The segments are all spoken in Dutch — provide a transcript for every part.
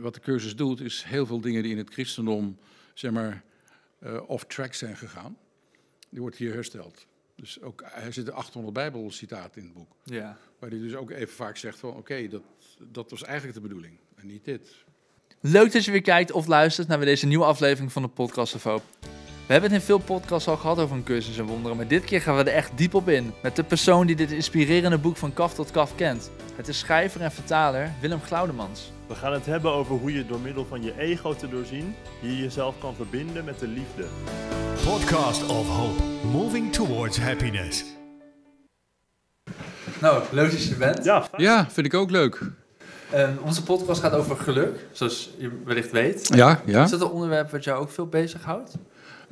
wat de cursus doet, is heel veel dingen die in het christendom, zeg maar, eh, off-track zijn gegaan. Die wordt hier hersteld. Dus ook, er zitten 800 bijbelcitaten in het boek. Ja. Waar hij dus ook even vaak zegt van, oké, dat, dat was eigenlijk de bedoeling. En niet dit. Leuk dat je weer kijkt of luistert naar deze nieuwe aflevering van de Podcast of Hope. We hebben het in veel podcasts al gehad over een cursus en wonderen, maar dit keer gaan we er echt diep op in. Met de persoon die dit inspirerende boek van kaf tot kaf kent. Het is schrijver en vertaler Willem Glaudemans. We gaan het hebben over hoe je door middel van je ego te doorzien, je jezelf kan verbinden met de liefde. Podcast of Hope, moving towards happiness. Nou, leuk dat je er bent. Ja, fijn. Ja, vind ik ook leuk. Ehm, onze podcast gaat over geluk, zoals je wellicht weet. Ja, ja. Is dat een onderwerp wat jou ook veel bezighoudt?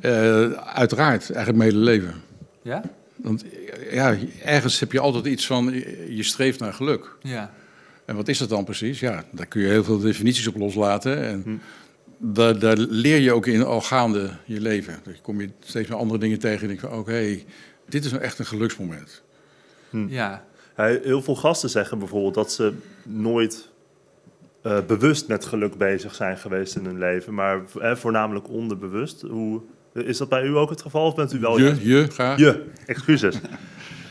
Eh, uiteraard, eigenlijk mijn hele leven. Ja? Want ja, ergens heb je altijd iets van, je streeft naar geluk. Ja. En wat is dat dan precies? Ja, daar kun je heel veel definities op loslaten. En Hm. daar, daar leer je ook in al gaande je leven. Dan kom je steeds meer andere dingen tegen en denk van, oké, dit is nou echt een geluksmoment. Ja. Hij- Heel veel gasten zeggen bijvoorbeeld dat ze nooit eh, bewust met geluk bezig zijn geweest in hun leven, maar eh, voornamelijk onderbewust. Hoe, is dat bij u ook het geval of bent u wel je, je, graag. Je, excuses.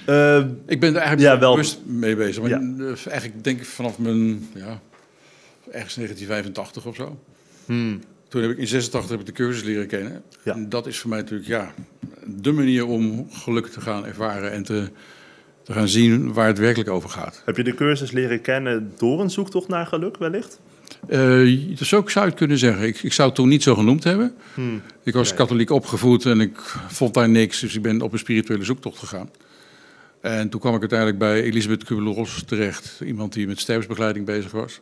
Eh, Ik ben er eigenlijk Ja, wel. bewust mee bezig. Maar eh, eigenlijk denk ik vanaf mijn, ja, ergens 1985 of zo. hmm, Toen heb ik in 86 heb ik de cursus leren kennen. En dat is voor mij natuurlijk ja, de manier om geluk te gaan ervaren en te, te gaan zien waar het werkelijk over gaat. heb je de cursus leren kennen door een zoektocht naar geluk wellicht? Dus ook zou je het kunnen zeggen. Ik, ik zou het toen niet zo genoemd hebben. Hmm, Ik was katholiek opgevoed en ik vond daar niks. Dus ik ben op een spirituele zoektocht gegaan. En toen kwam ik uiteindelijk bij Elisabeth Kubler-Ross terecht. Iemand die met sterfsbegeleiding bezig was.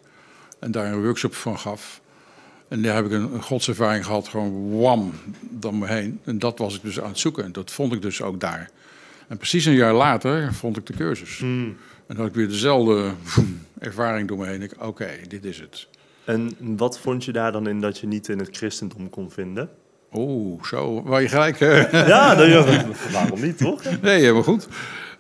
En daar een workshop van gaf. En daar heb ik een, een godservaring gehad. Gewoon wam, dan me heen. En dat was ik dus aan het zoeken. En dat vond ik dus ook daar. En precies een jaar later vond ik de cursus. hmm. En dan had ik weer dezelfde ervaring door me heen. Ik, Oké, dit is het. En wat vond je daar dan in dat je niet in het christendom kon vinden? Oeh, zo. Waar je gelijk... Ja, dat, ja, waarom niet, toch? Nee, helemaal goed.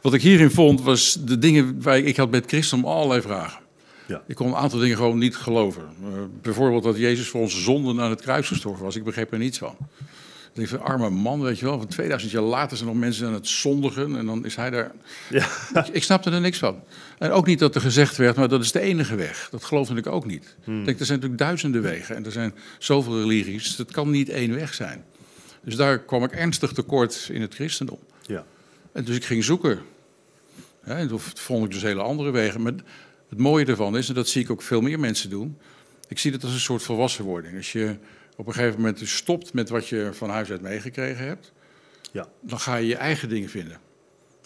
Wat ik hierin vond, was de dingen waar ik, ik had met christendom allerlei vragen. Ja. Ik kon een aantal dingen gewoon niet geloven. Eh, bijvoorbeeld dat Jezus voor onze zonden aan het kruis gestorven was. Ik begreep er niets van. Ik denk van, arme man, weet je wel. Van 2000 jaar later zijn nog mensen aan het zondigen. En dan is hij daar... Ja. Ik, ik snapte er niks van. En ook niet dat er gezegd werd, maar dat is de enige weg. Dat geloofde ik ook niet. Hmm. Ik denk, er zijn natuurlijk duizenden wegen. En er zijn zoveel religies. Dat kan niet één weg zijn. Dus daar kwam ik ernstig tekort in het christendom. Ja. En dus ik ging zoeken. Ja, en toen vond ik dus hele andere wegen. Maar het mooie ervan is, en dat zie ik ook veel meer mensen doen. Ik zie dat als een soort volwassenwording. Als je op een gegeven moment dus stopt met wat je van huis uit meegekregen hebt, Ja. dan ga je je eigen dingen vinden.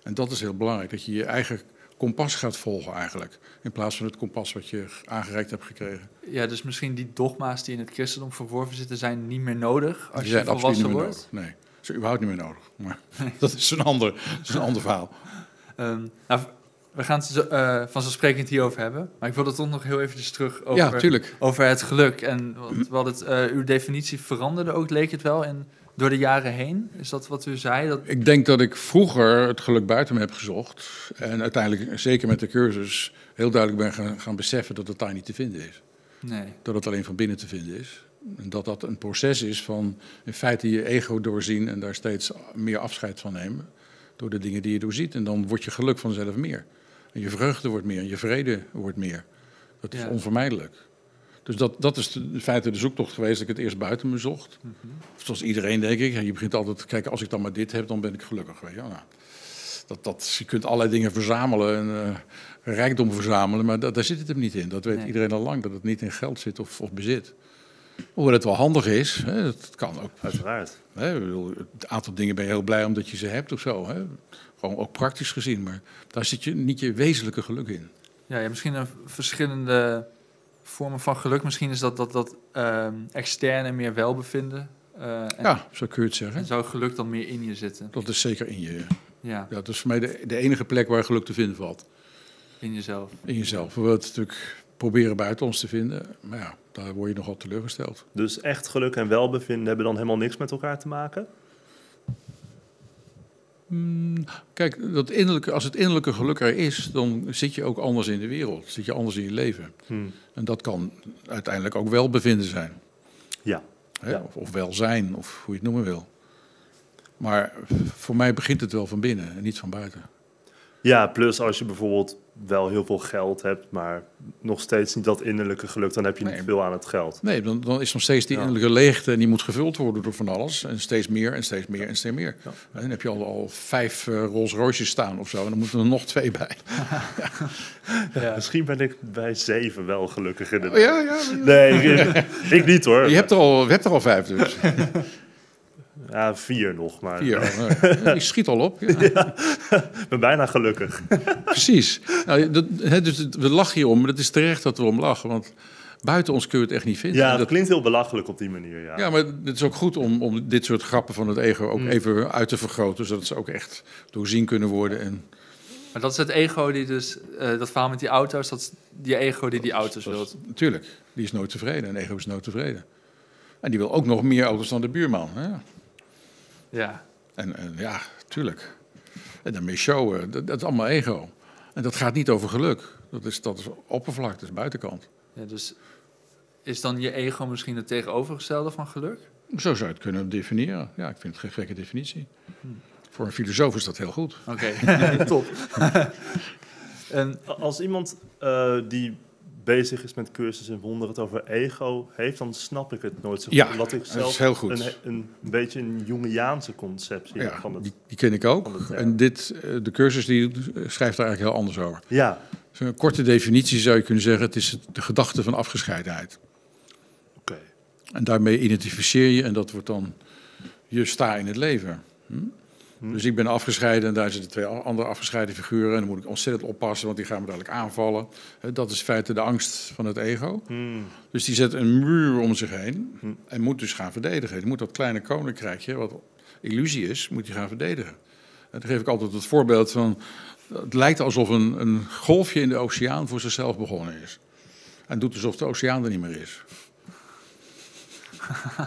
En dat is heel belangrijk, dat je je eigen kompas gaat volgen eigenlijk. In plaats van het kompas wat je aangereikt hebt gekregen. Ja, dus misschien die dogma's die in het christendom verworven zitten, zijn niet meer nodig als Die je volwassen wordt. nodig. Nee, ze zijn überhaupt niet meer nodig. Maar dat is een ander, dat is een ander verhaal. Ehm, nou, we gaan het eh, vanzelfsprekend hierover hebben. Maar ik wilde toch nog heel eventjes terug over, Ja, over het geluk. En hadden het, eh, uw definitie veranderde ook, leek het wel, in, door de jaren heen. Is dat wat u zei? Dat, Ik denk dat ik vroeger het geluk buiten me heb gezocht. En uiteindelijk, zeker met de cursus, heel duidelijk ben gaan, gaan beseffen dat het daar niet te vinden is. nee. Dat het alleen van binnen te vinden is. En dat dat een proces is van in feite je ego doorzien en daar steeds meer afscheid van nemen. Door de dingen die je doorziet. En dan wordt je geluk vanzelf meer. En je vreugde wordt meer en je vrede wordt meer. Dat is Ja. onvermijdelijk. Dus dat, dat is de- in feite de zoektocht geweest dat ik het eerst buiten me zocht. Zoals iedereen denk ik. Je begint altijd te kijken, als ik dan maar dit heb, dan ben ik gelukkig. Weet je? Nou, dat, dat, je kunt allerlei dingen verzamelen en eh, rijkdom verzamelen, maar da- daar zit het hem niet in. Dat weet Nee. iedereen al lang, dat het niet in geld zit of, of bezit. Hoewel het wel handig is, hè, dat kan ook. Uiteraard. Hè, bedoel, een aantal dingen ben je heel blij omdat je ze hebt of zo. Hè. Gewoon ook praktisch gezien, maar daar zit je niet je wezenlijke geluk in. Ja, ja, misschien een verschillende vormen van geluk. Misschien is dat dat, dat ehm, externe meer welbevinden. eh, en, Ja, zo kun je het zeggen. en zou geluk dan meer in je zitten? Dat is zeker in je. Ja, Ja, dat is voor mij de, de enige plek waar geluk te vinden valt. in jezelf. In jezelf. We willen het natuurlijk proberen buiten ons te vinden, maar ja, daar word je nogal teleurgesteld. Dus echt geluk en welbevinden hebben dan helemaal niks met elkaar te maken? Mm, Kijk, dat innerlijke, als het innerlijke geluk er is, dan zit je ook anders in de wereld. Zit je anders in je leven. Hmm. En dat kan uiteindelijk ook welbevinden zijn. Ja. Hè? Ja. Of, of welzijn, of hoe je het noemen wil. Maar voor mij begint het wel van binnen en niet van buiten. Ja, plus als je bijvoorbeeld wel heel veel geld hebt, maar nog steeds niet dat innerlijke geluk, dan heb je Nee. niet veel aan het geld. Nee, dan, dan is nog steeds die Ja. innerlijke leegte en die moet gevuld worden door van alles. En steeds meer en steeds meer en steeds meer. Ja. En dan heb je al, al vijf eh, Rolls Royces staan of zo. En dan moeten er nog twee bij. Ja. Misschien ben ik bij zeven wel gelukkig in de ja, ja. Nee, ik, ik niet hoor. Je hebt er al, je hebt er al vijf dus. Ja, vier nog, maar Vier. Ik schiet al op. Ja. ik ben bijna gelukkig. Precies. Nou, dat, hè, dus we lachen hier om, maar het is terecht dat we om lachen. Want buiten ons kun je het echt niet vinden. Ja, dat dat, klinkt heel belachelijk op die manier, ja. ja, maar het is ook goed om, om dit soort grappen van het ego ook Mm. even uit te vergroten. Zodat ze ook echt doorzien kunnen worden. En Maar dat is het ego die dus, eh, dat verhaal met die auto's, dat is die ego die die auto's wilt. natuurlijk, die is nooit tevreden. Een ego is nooit tevreden. En die wil ook nog meer auto's dan de buurman. Hè? Ja. En, en ja, tuurlijk. En daarmee showen, dat, dat is allemaal ego. En dat gaat niet over geluk. Dat is, dat is oppervlak, dat is buitenkant. ja. Dus is dan je ego misschien het tegenovergestelde van geluk? Zo zou je het kunnen definiëren. Ja, ik vind het geen gekke definitie. Voor een filosoof is dat heel goed. Oké, top. en, Als iemand eh, die bezig is met cursus in wonderen het over ego heeft, dan snap ik het nooit zo goed. Ja, omdat ik dat is zelf heel goed. Een, een, beetje een Jungiaanse conceptie Ja, van het... die, die ken ik ook. het. En dit, eh, de cursus die schrijft daar eigenlijk heel anders over. Ja, Dus een korte definitie zou je kunnen zeggen: het is de gedachte van afgescheidenheid. oké. En daarmee identificeer je en dat wordt dan je sta in het leven. Hm? Hm. Dus ik ben afgescheiden en daar zitten twee andere afgescheiden figuren. En dan moet ik ontzettend oppassen, want die gaan me dadelijk aanvallen. Dat is in feite de angst van het ego. Hmm. Dus die zet een muur om zich heen Hm. en moet dus gaan verdedigen. Die moet dat kleine koninkrijkje, wat illusie is, moet hij gaan verdedigen. En dan geef ik altijd het voorbeeld van... Het lijkt alsof een, een golfje in de oceaan voor zichzelf begonnen is. En doet alsof de oceaan er niet meer is.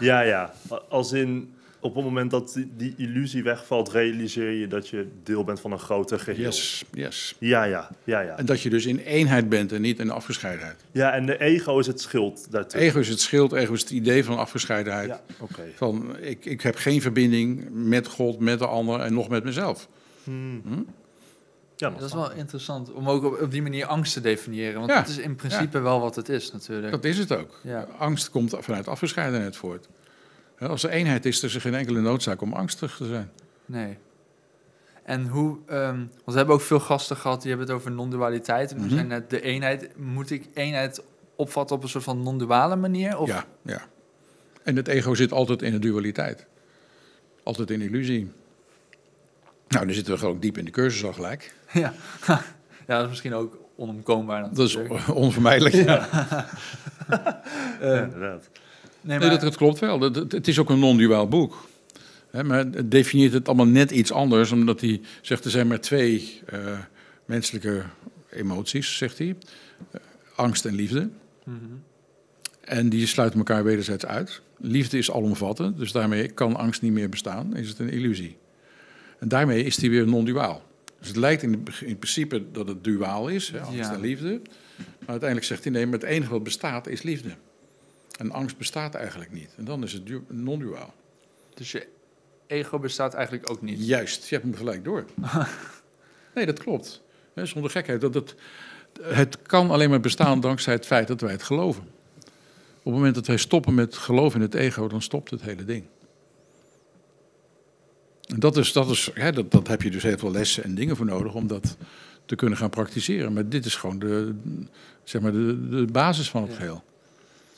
Ja, ja. Als in, op het moment dat die, die illusie wegvalt, realiseer je dat je deel bent van een groter geheel. Yes, yes. Ja, ja, ja, ja. En dat je dus in eenheid bent en niet in afgescheidenheid. Ja, en de ego is het schild daartussen. Ego is het schild, ego is het idee van afgescheidenheid. Ja, oké. Van ik, ik heb geen verbinding met God, met de ander en nog met mezelf. Hmm. Hm? Ja, dat is wel interessant om ook op, op die manier angst te definiëren. Want Ja, dat is in principe wel wat het is natuurlijk. Dat is het ook. Ja. Angst komt vanuit afgescheidenheid voort. Als er eenheid is, is er geen enkele noodzaak om angstig te zijn. Nee. En hoe, ehm, want we hebben ook veel gasten gehad die hebben het over non-dualiteit. En we Mhm. zijn net de eenheid. Moet ik eenheid opvatten op een soort van non-duale manier? Of? Ja, ja. En het ego zit altijd in de dualiteit. Altijd in illusie. Nou, dan zitten we gewoon diep in de cursus al gelijk. ja. ja, dat is misschien ook onomkoombaar. Dat is onvermijdelijk. Ja. Eh, Ja, inderdaad. Nee, Nee, maar, dat, dat klopt wel. Dat, dat- het is ook een non-duaal boek. Maar het definieert het allemaal net iets anders, omdat hij zegt er zijn maar twee eh, menselijke emoties, zegt hij. Eh, angst en liefde. Mhm. En die sluiten elkaar wederzijds uit. Liefde is alomvattend, dus daarmee kan angst niet meer bestaan. Is het een illusie. En daarmee is die weer non-duaal. Dus het lijkt in, in principe dat het duaal is, hè, angst Ja. en liefde. Maar uiteindelijk zegt hij nee, maar het enige wat bestaat is liefde. En angst bestaat eigenlijk niet. En dan is het du- non-duaal. Dus je ego bestaat eigenlijk ook niet. Juist, je hebt hem gelijk door. nee, dat klopt. Zonder gekheid. Dat, dat, het kan alleen maar bestaan dankzij het feit dat wij het geloven. Op het moment dat wij stoppen met geloof in het ego, dan stopt het hele ding. En dat, is, dat, is, hè, dat, dat heb je dus heel veel lessen en dingen voor nodig om dat te kunnen gaan praktiseren. Maar dit is gewoon de, zeg maar de, de basis van het Ja. geheel.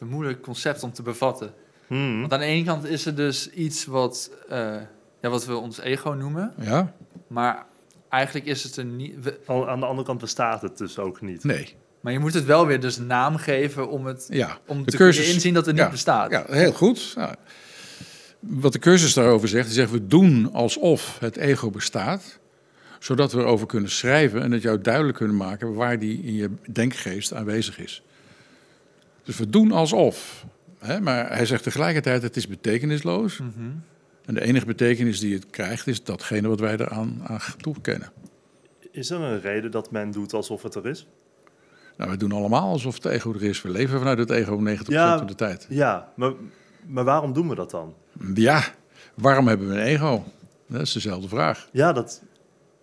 Een moeilijk concept om te bevatten. Hmm. Want aan de ene kant is er dus iets wat, eh, ja, wat we ons ego noemen. Ja? Maar eigenlijk is het er niet... we- Aan de andere kant bestaat het dus ook niet. Nee. maar je moet het wel weer dus naam geven om, het, Ja. om De te cursus- kunnen inzien dat het niet bestaat. Ja, heel goed. Ja. Wat de cursus daarover zegt, die zegt we doen alsof het ego bestaat, zodat we erover kunnen schrijven en het jou duidelijk kunnen maken waar die in je denkgeest aanwezig is. Dus we doen alsof. Hè? Maar hij zegt tegelijkertijd, het is betekenisloos. Mhm. En de enige betekenis die het krijgt is datgene wat wij eraan aan toekennen. Is er een reden dat men doet alsof het er is? Nou, we doen allemaal alsof het ego er is. We leven vanuit het ego 90% Ja. van de tijd. Ja, maar, maar waarom doen we dat dan? Ja, waarom hebben we een ego? Dat is dezelfde vraag. Ja, dat,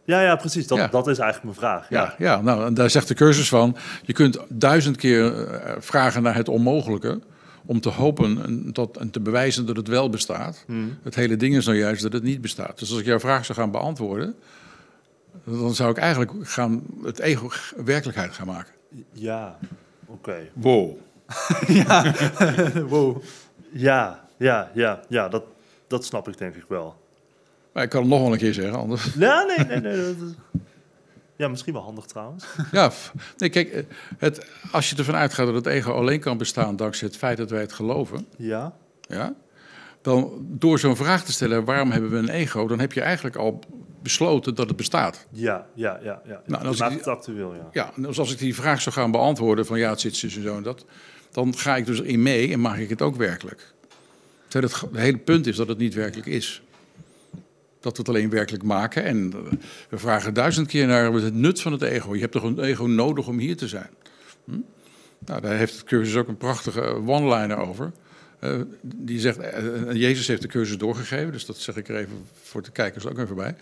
ja, ja precies. Dat, Ja. dat is eigenlijk mijn vraag. Ja, ja nou, en daar zegt de cursus van... je kunt duizend keer eh, vragen naar het onmogelijke... om te hopen en, tot, en te bewijzen dat het wel bestaat. Hmm. Het hele ding is nou juist dat het niet bestaat. Dus als ik jouw vraag zou gaan beantwoorden... dan zou ik eigenlijk gaan, het ego werkelijkheid gaan maken. Ja, oké. Wow. wow. Ja, ja, ja, ja dat, dat snap ik denk ik wel. Maar ik kan het nog wel een keer zeggen, anders... Ja, nee, nee, nee. dat Ja, misschien wel handig trouwens. Ja, nee, kijk, eh, het, als je ervan uitgaat dat het ego alleen kan bestaan... dankzij het feit dat wij het geloven... Ja, ja, dan door zo'n vraag te stellen, waarom hebben we een ego, dan heb je eigenlijk al besloten dat het bestaat. ja, ja, ja. ja. Nou, als Je maakt ik- het actueel, ja. Ja, dus als ik die vraag zou gaan beantwoorden van ja, het zit zus en zo en dat, dan ga ik dus in mee en maak ik het ook werkelijk. Terwijl het hele punt is dat het niet werkelijk is. Dat we het alleen werkelijk maken. En eh, we vragen duizend keer naar het nut van het ego. Je hebt toch een ego nodig om hier te zijn? Hm? Nou, daar heeft het cursus ook een prachtige one-liner over. Eh, die zegt, eh, Jezus heeft de cursus doorgegeven, dus dat zeg ik er even voor de kijkers ook even bij.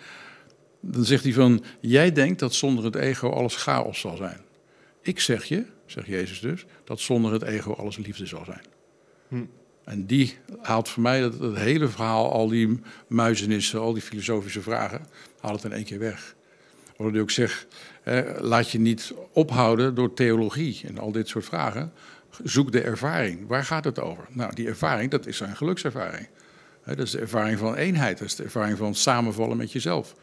Dan zegt hij van, jij denkt dat zonder het ego alles chaos zal zijn. Ik zeg je, zegt Jezus dus, dat zonder het ego alles liefde zal zijn. Hm. En die haalt voor mij dat, het hele verhaal, al die muizenissen, al die filosofische vragen, haalt het in één keer weg. Wat ik ook zeg, laat je niet ophouden door theologie en al dit soort vragen. Zoek de ervaring. Waar gaat het over? Nou, die ervaring, dat is een gelukservaring. Dat is de ervaring van eenheid, dat is de ervaring van samenvallen met jezelf.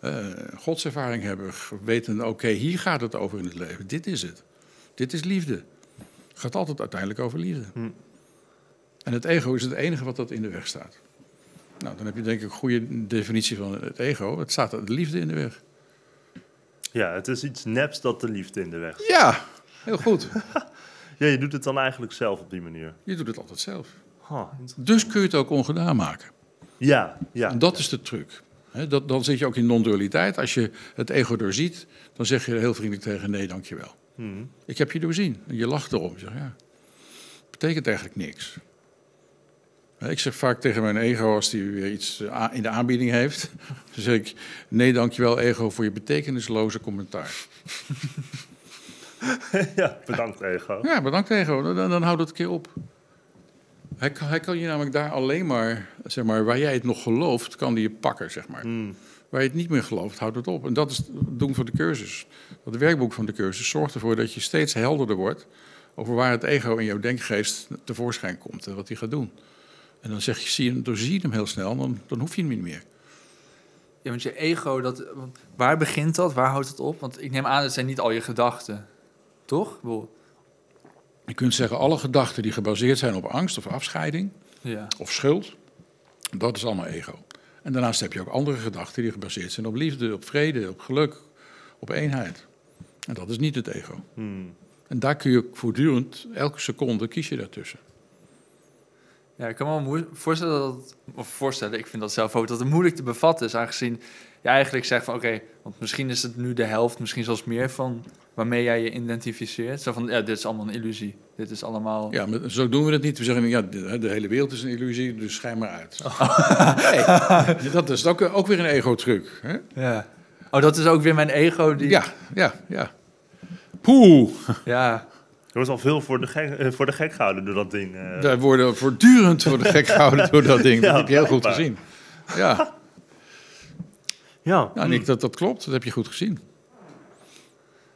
Eh, godservaring hebben, weten, oké, hier gaat het over in het leven. Dit is het. Dit is liefde. Het gaat altijd uiteindelijk over liefde. Hm. En het ego is het enige wat dat in de weg staat. Nou, dan heb je denk ik een goede definitie van het ego. Het staat de liefde in de weg. Ja, het is iets neps dat de liefde in de weg staat. Ja, heel goed. Ja, je doet het dan eigenlijk zelf op die manier. Je doet het altijd zelf. Huh. Dus kun je het ook ongedaan maken. Ja, ja. En dat is de truc. Dat, dan zit je ook in non-dualiteit. Als je het ego doorziet, dan zeg je heel vriendelijk tegen nee, dankjewel. Hm. Ik heb je doorzien. En je lacht erom. Je zegt, ja, betekent eigenlijk niks. Ik zeg vaak tegen mijn ego, als die weer iets eh, in de aanbieding heeft, dan zeg ik, nee, dankjewel ego voor je betekenisloze commentaar. ja, bedankt ego. Ja, bedankt ego, dan, dan houdt het een keer op. Hij kan, hij kan je namelijk daar alleen maar, zeg maar, waar jij het nog gelooft, kan die je pakken, zeg maar. Hm. Waar je het niet meer gelooft, houdt het op. En dat is het doen van de cursus. Dat werkboek van de cursus zorgt ervoor dat je steeds helderder wordt over waar het ego in jouw denkgeest tevoorschijn komt en wat hij gaat doen. En dan zeg je, zie je, hem- doorzie je hem heel snel, dan, dan hoef je hem niet meer. Ja, want je ego, dat, waar begint dat? Waar houdt het op? Want ik neem aan, het zijn niet al je gedachten. Toch? Je kunt zeggen, alle gedachten die gebaseerd zijn op angst of afscheiding Ja. of schuld, dat is allemaal ego. En daarnaast heb je ook andere gedachten die gebaseerd zijn op liefde, op vrede, op geluk, op eenheid. En dat is niet het ego. Hm. En daar kun je voortdurend, elke seconde kies je daartussen. Ja, ik kan me voorstellen dat, het- of voorstellen, ik vind dat zelf ook, dat het moeilijk te bevatten is, aangezien je eigenlijk zegt van, oké, want misschien is het nu de helft, misschien zelfs meer van waarmee jij je identificeert. Zo van, ja, dit is allemaal een illusie. Dit is allemaal... Ja, maar zo doen we het niet. We zeggen, ja, de, de hele wereld is een illusie, dus schijn maar uit. Oh. Nee, dat is ook, ook weer een ego-truc. Hè? Ja. Oh, dat is ook weer mijn ego die... Ja, ja, ja. Poeh, Ja. Er wordt al veel voor de gek, eh, voor de gek gehouden door dat ding. eh. daar worden voortdurend voor de gek gehouden door dat ding. Dat Ja, heb je heel goed gezien. Ja, Ja, nou, Nick, dat, dat klopt. Dat heb je goed gezien.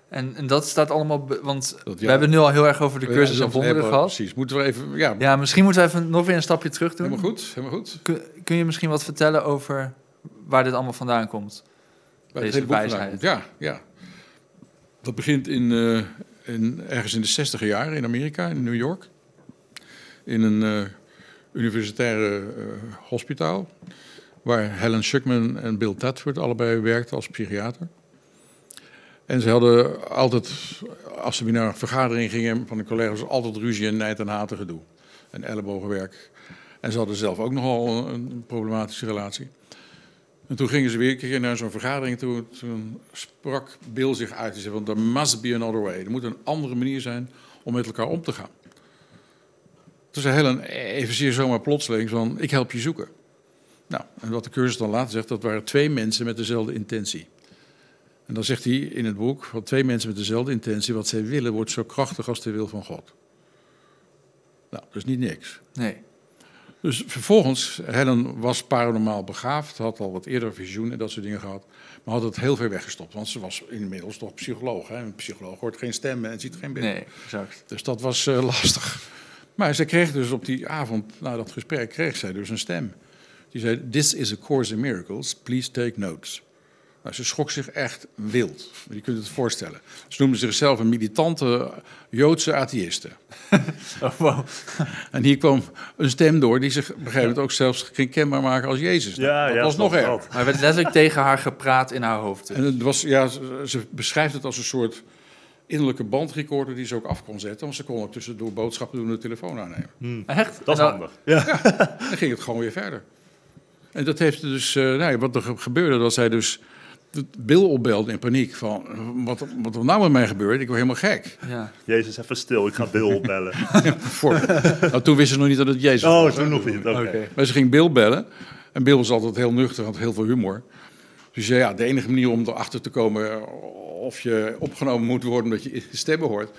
En, en dat staat allemaal... want Dat, we hebben het nu al heel erg over de cursus Ja, en wonderen gehad. Precies, moeten we even... Ja, Ja, misschien moeten we even nog weer een stapje terug doen. helemaal goed, helemaal goed. Kun, kun je misschien wat vertellen over waar dit allemaal vandaan komt? Waar Deze vandaan wijsheid. komt. Ja, ja. Dat begint in, eh, in, ergens in de 60 jaren in Amerika, in New York. In een eh, universitaire eh, hospitaal. Waar Helen Schuckman en Bill Tadford allebei werkten als psychiater. En ze hadden altijd, als ze weer naar een vergadering gingen van de collega's, altijd ruzie en nijd en haat en gedoe. En ellebogenwerk. En ze hadden zelf ook nogal een problematische relatie. En toen gingen ze weer een keer naar zo'n vergadering toe. Toen sprak Bill zich uit. Hij zei, want there must be another way. Er moet een andere manier zijn om met elkaar om te gaan. Toen zei Helen evenzeer zomaar plotseling van, ik help je zoeken. Nou, en wat de cursus dan later zegt, dat waren twee mensen met dezelfde intentie. En dan zegt hij in het boek, van twee mensen met dezelfde intentie, wat zij willen wordt zo krachtig als de wil van God. Nou, dat is niet niks. Nee. Dus vervolgens, Helen was paranormaal begaafd, had al wat eerder visioen en dat soort dingen gehad, maar had het heel ver weggestopt, want ze was inmiddels toch psycholoog. Hè? Een psycholoog hoort geen stemmen en ziet geen beeld. Nee, exact. Dus dat was eh, lastig. Maar ze kreeg dus op die avond, na dat gesprek, kreeg zij dus een stem. Die zei, this is a course in miracles, please take notes. Nou, ze schrok zich echt wild. Je kunt het voorstellen. Ze noemde zichzelf een militante Joodse atheïste. Oh, wow. En hier kwam een stem door die zich op een gegeven moment ook zelfs ging kenbaar maken als Jezus. Ja, dat ja, was nog dat- erger. dat. Maar er werd letterlijk tegen haar gepraat in haar hoofd. dus. En het was, ja, ze, beschrijft het als een soort innerlijke bandrecorder die ze ook af kon zetten. Want ze kon ook tussendoor boodschappen doen en de telefoon aannemen. Echt? Dat is handig. Ja. Dan ging het gewoon weer verder. En dat heeft dus, eh, nou ja, wat er ge- gebeurde, dat zij dus Bill opbelde in paniek van, wat, wat er nou met mij gebeurt, ik word helemaal gek. Ja. Jezus, even stil, ik ga Bill opbellen. Voor, nou, toen wisten ze nog niet dat het Jezus Oh, was. toen hè. nog niet. Oké. Maar ze ging Bill bellen. En Bill was altijd heel nuchter, had heel veel humor. Dus ja, de enige manier om erachter te komen of je opgenomen moet worden omdat je stemmen hoort.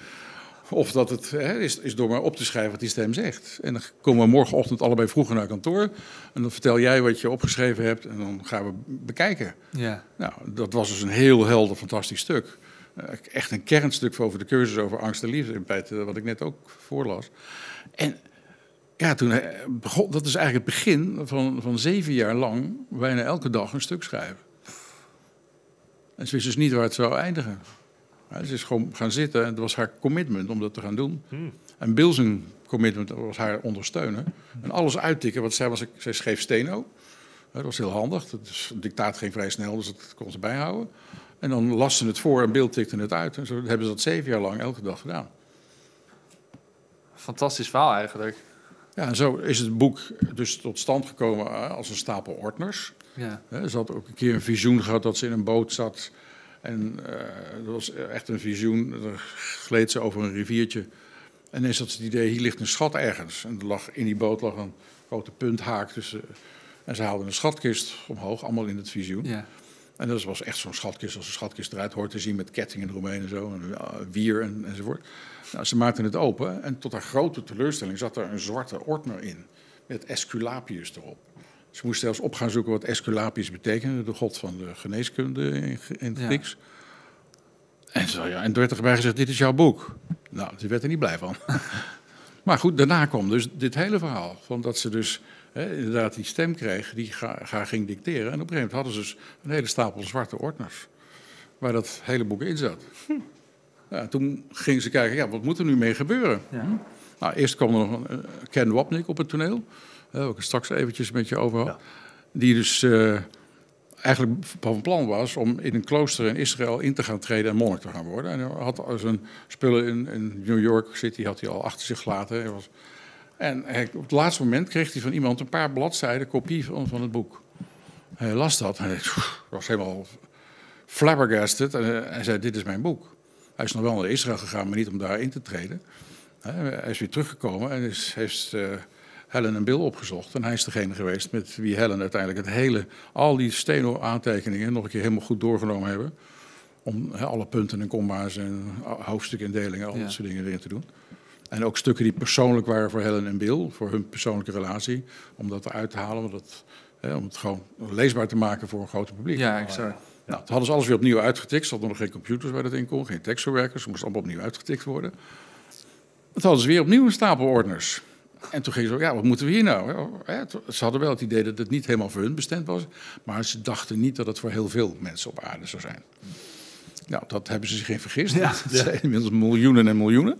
Of dat het hè, is, is door maar op te schrijven wat die stem zegt. En dan komen we morgenochtend allebei vroeger naar kantoor. En dan vertel jij wat je opgeschreven hebt en dan gaan we bekijken. Ja. Nou, dat was dus een heel helder, fantastisch stuk. Eh, Echt een kernstuk over de cursus over angst en liefde, in feite, wat ik net ook voorlas. En ja, toen eh, begon, dat is eigenlijk het begin van, van zeven jaar lang, bijna elke dag een stuk schrijven. En ze wist dus niet waar het zou eindigen. Ze is gewoon gaan zitten en het was haar commitment om dat te gaan doen. En Bill zijn commitment was haar ondersteunen. En alles uittikken, want zij, was, zij schreef steno. Dat was heel handig. Het dictaat ging vrij snel, dus dat kon ze bijhouden. En dan las ze het voor en Bill tikte het uit. En zo hebben ze dat zeven jaar lang elke dag gedaan. Fantastisch verhaal eigenlijk. Ja, en zo is het boek dus tot stand gekomen eh, als een stapel ordners. Ja. Ze had ook een keer een visioen gehad dat ze in een boot zat. En eh, dat was echt een visioen. Dan gleed ze over een riviertje. En ineens had ze het idee, hier ligt een schat ergens. En er lag, in die boot lag een grote punthaak. tussen. en ze haalden een schatkist omhoog, allemaal in het visioen. Ja. En dat was echt zo'n schatkist, als een schatkist eruit hoort te zien met kettingen eromheen en zo, en ja, wier en, enzovoort. Nou, ze maakten het open en tot haar grote teleurstelling zat er een zwarte ordner in, met Esculapius erop. Ze moest zelfs op gaan zoeken wat Esculapius betekende, de god van de geneeskunde in, in het Ja. Grieks. En, zo, ja, en er werd erbij gezegd, dit is jouw boek. Nou, die werd er niet blij van. maar goed, daarna kwam dus dit hele verhaal, van dat ze dus hè, inderdaad die stem kreeg, die ga, ga ging dicteren. En op een gegeven moment hadden ze dus een hele stapel zwarte ordners, waar dat hele boek in zat. Ja, toen gingen ze kijken, ja, wat moet er nu mee gebeuren? Ja. Nou, eerst kwam er nog een, eh, Ken Wapnick op het toneel, waar ik het straks eventjes met je over had. Ja. Die dus eh, eigenlijk van plan was om in een klooster in Israël in te gaan treden en monnik te gaan worden. En hij had zijn spullen in, in New York City had hij al achter zich gelaten. Hij was, en hij, op het laatste moment kreeg hij van iemand een paar bladzijden kopie van, van het boek. Hij las dat en hij was helemaal flabbergasted. En eh, hij zei, dit is mijn boek. Hij is nog wel naar Israël gegaan, maar niet om daar in te treden. Hij is weer teruggekomen en is, heeft eh, Helen en Bill opgezocht. En hij is degene geweest met wie Helen uiteindelijk het hele, al die steno aantekeningen nog een keer helemaal goed doorgenomen hebben. Om alle punten en komma's en hoofdstukindelingen, al Ja. dat soort dingen erin te doen. En ook stukken die persoonlijk waren voor Helen en Bill, voor hun persoonlijke relatie. Om dat eruit te halen, dat, om het gewoon leesbaar te maken voor een groot publiek. Ja, exact. Nou, toen hadden ze alles weer opnieuw uitgetikt. Ze hadden nog geen computers waar dat in kon, geen tekstverwerkers. Ze moesten allemaal opnieuw uitgetikt worden. Toen hadden ze weer opnieuw een stapel ordners. En toen gingen ze, ja, wat moeten we hier nou? Ze hadden wel het idee dat het niet helemaal voor hun bestemd was. Maar ze dachten niet dat het voor heel veel mensen op aarde zou zijn. Nou, dat hebben ze zich in vergist. Ja. Het zijn inmiddels miljoenen en miljoenen.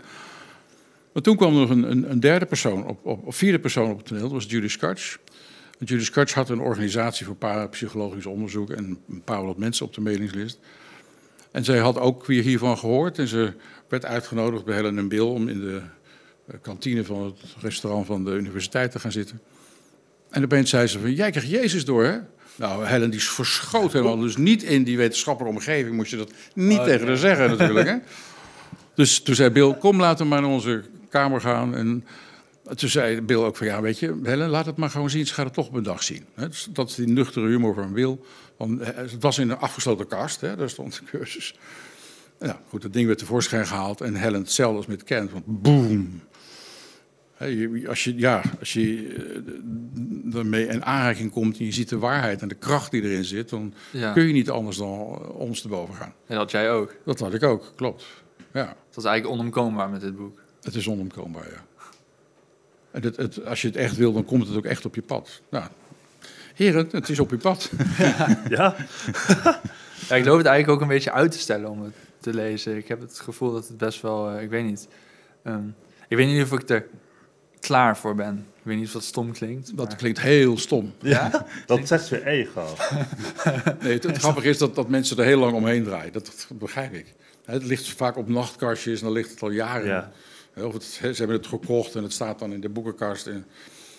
Maar toen kwam er nog een, een, een derde persoon, op, op, of vierde persoon op het toneel. Dat was Judy Scotch. En Judy Scotch had een organisatie voor parapsychologisch onderzoek en een paar honderd mensen op de mailingslist. En zij had ook weer hiervan gehoord en ze werd uitgenodigd bij Helen en Bill om in de kantine van het restaurant van de universiteit te gaan zitten. En opeens zei ze van, jij krijgt Jezus door, hè? Nou, Helen die verschoot helemaal. Dus niet in die wetenschappelijke omgeving moest je dat niet Oh, tegen ja. haar zeggen natuurlijk, hè? Dus toen zei Bill, kom laten we maar naar onze kamer gaan. En toen zei Bill ook van, ja, weet je, Helen, laat het maar gewoon zien. Ze gaat het toch op een dag zien. Hè? Dus dat is die nuchtere humor van Bill. Want eh, het was in een afgesloten kast, hè? daar stond de cursus. Ja, goed, dat ding werd tevoorschijn gehaald. En Helen hetzelfde als met Kent, want boom. Je- Als je, ja, als je eh, ermee in aanraking komt en je ziet de waarheid en de kracht die erin zit, dan Ja. kun je niet anders dan eh, ons te boven gaan. En dat had jij ook. Dat had ik ook, klopt. Ja, Dat is eigenlijk onomkoombaar met dit boek. het is onomkoombaar, ja. En het, het, als je het echt wil, dan komt het ook echt op je pad. Nou, heren, het is op je pad. Ja, Ja, ik loop het eigenlijk ook een beetje uit te stellen om het te lezen. Ik heb het gevoel dat het best wel, eh, ik weet niet. Ehm, ik weet niet of ik er klaar voor ben. Ik weet niet of dat stom klinkt. Dat maar- klinkt heel stom. Ja? dat zegt weer ego. Nee, het, het grappige is dat, dat mensen er heel lang omheen draaien. Dat, dat begrijp ik. Het ligt vaak op nachtkastjes en dan ligt het al jaren. Ja. Of het, ze hebben het gekocht en het staat dan in de boekenkast en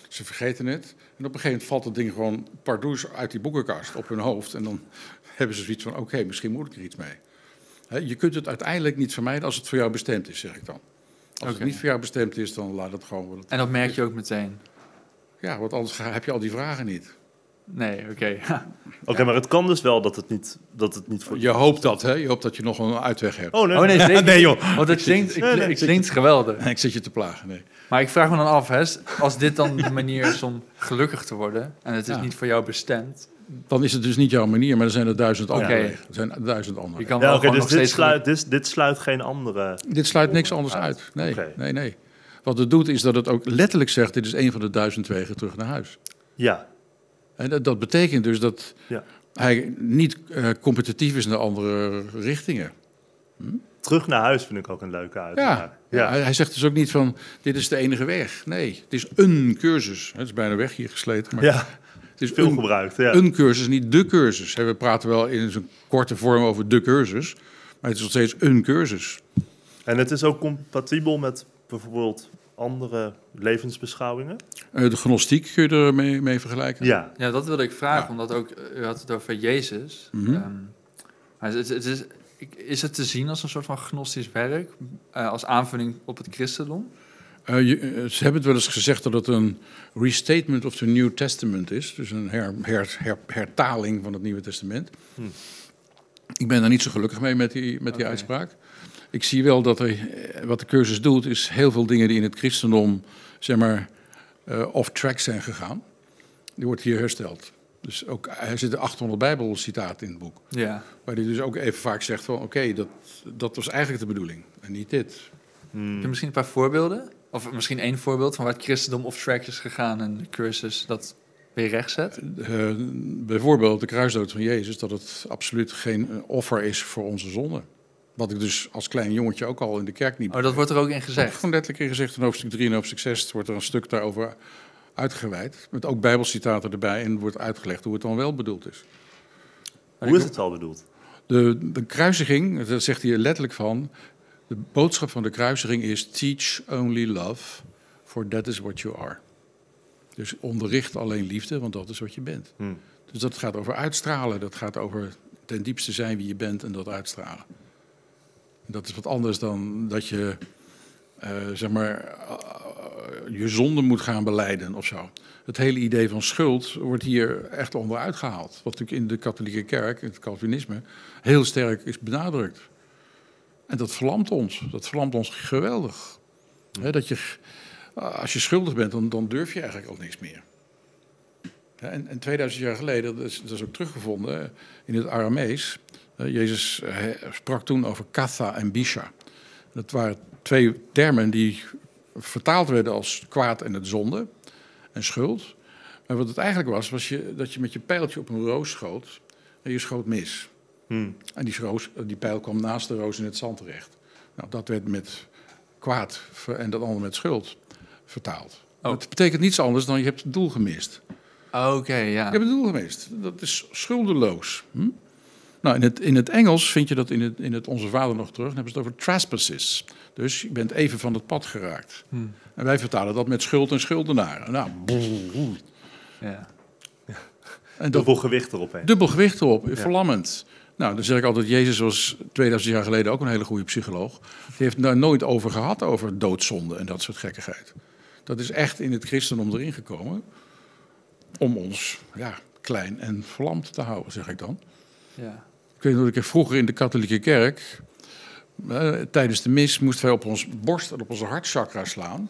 ze vergeten het. En op een gegeven moment valt het ding gewoon pardoes uit die boekenkast op hun hoofd. En dan hebben ze zoiets van, oké, misschien moet ik er iets mee. Hè, je kunt het uiteindelijk niet vermijden als het voor jou bestemd is, zeg ik dan. Als het niet voor jou bestemd is, dan laat het gewoon... het- En dat merk je ook meteen. Ja, want anders heb je al die vragen niet. Nee, oké. Oké, maar het kan dus wel dat het niet, dat het niet voor... Je hoopt dat, hè? Je hoopt dat je nog een uitweg hebt. Oh nee, Oh nee, zeker. nee joh. Want het klinkt, ik, Nee, nee, het klinkt geweldig. Ik zit je te plagen, nee. Maar ik vraag me dan af, hè, als dit dan de manier is om gelukkig te worden... en het is Ja. niet voor jou bestemd... Dan is het dus niet jouw manier, maar er zijn er duizend andere Oké. wegen. Er zijn duizend andere. je kan Ja, wel dus nog dit steeds... sluit, dit, dit sluit geen andere... Dit sluit niks anders uit. Nee, nee, nee. Wat het doet is dat het ook letterlijk zegt: dit is een van de duizend wegen terug naar huis. Ja, En dat, dat betekent dus dat Ja. hij niet eh, competitief is naar andere richtingen. terug naar huis vind ik ook een leuke Ja, uitspraak. ja. Hij, hij zegt dus ook niet van: dit is de enige weg. Nee, het is een cursus. Het is bijna weg hier gesleten, maar ja, is veel een, gebruikt. Ja. een cursus, niet de cursus. We praten wel in zo'n korte vorm over de cursus, maar het is nog steeds een cursus. En het is ook compatibel met bijvoorbeeld andere levensbeschouwingen? Eh, de gnostiek kun je er mee, vergelijken. Ja, Ja, dat wilde ik vragen, Ja. omdat ook, eh, u had het over Jezus. Mhm. Ehm, maar het, het is het te zien als een soort van gnostisch werk, eh, als aanvulling op het christendom? Eh, je- eh, ze hebben het wel eens gezegd dat het een restatement of the New Testament is. Dus een her, her- her- hertaling van het Nieuwe Testament. Ik ben daar niet zo gelukkig mee met die, met die uitspraak. Ik zie wel dat er, eh, wat de cursus doet, is heel veel dingen die in het christendom, zeg maar, eh, off-track zijn gegaan. Die wordt hier hersteld. Dus ook, er zitten 800 bijbelcitaten in het boek. Ja. Waar hij dus ook even vaak zegt van, oké, dat, dat was eigenlijk de bedoeling. En niet dit. Hmm. Heb je misschien een paar voorbeelden? Of misschien één voorbeeld van waar het christendom off track is gegaan en de cursus dat weer rechtzet? Eh, bijvoorbeeld de kruisdood van Jezus, dat het absoluut geen eh, offer is voor onze zonde. Wat ik dus als klein jongetje ook al in de kerk niet Oh, dat wordt er ook in gezegd. gewoon letterlijk in gezegd in hoofdstuk 3 en hoofdstuk 6 wordt er een stuk daarover uitgeweid. Met ook bijbelcitaten erbij en wordt uitgelegd hoe het dan wel bedoeld is. Hoe is het al bedoeld? De, de kruisiging, daar zegt hij er letterlijk van, de boodschap van de kruisiging is teach only love, for that is what you are. Dus onderricht alleen liefde, want dat is wat je bent. Hmm. Dus dat gaat over uitstralen, dat gaat over ten diepste zijn wie je bent en dat uitstralen. Dat is wat anders dan dat je, eh, zeg maar, eh, je zonde moet gaan beleiden of zo. Het hele idee van schuld wordt hier echt onderuit gehaald. Wat natuurlijk in de katholieke kerk, in het Calvinisme, heel sterk is benadrukt. En dat verlamt ons. Dat verlamt ons geweldig. Dat je, als je schuldig bent, dan, dan durf je eigenlijk al niks meer. En, en 2000 jaar geleden, dat is, dat is ook teruggevonden in het Aramees. Jezus eh, sprak toen over katha en bisha. Dat waren twee termen die vertaald werden als kwaad en het zonde en schuld. Maar wat het eigenlijk was, was je, dat je met je pijltje op een roos schoot en je schoot mis. Hmm. En die, roos, die pijl kwam naast de roos in het zand terecht. Nou, dat werd met kwaad en dat andere met schuld vertaald. Oh. Het betekent niets anders dan je hebt het doel gemist. Oké, ja. Ik heb het doel gemist. Dat is schuldeloos. Hm? Nou, in het, in het Engels vind je dat in het, in het Onze Vader nog terug. Dan hebben ze het over trespasses. Dus je bent even van het pad geraakt. Hmm. En wij vertalen dat met schuld en schuldenaren. Nou. Ja. En dat, Dubbel gewicht erop heen. dubbel gewicht erop, verlammend. Nou, dan zeg ik altijd, Jezus was 2000 jaar geleden ook een hele goede psycholoog. Die heeft daar nooit over gehad, over doodzonde en dat soort gekkigheid. Dat is echt in het christendom erin gekomen om ons ja, klein en verlamd te houden, zeg ik dan. Ja. Ik weet nog ik vroeger in de katholieke kerk, eh, tijdens de mis, moesten wij op ons borst en op onze hartchakra slaan.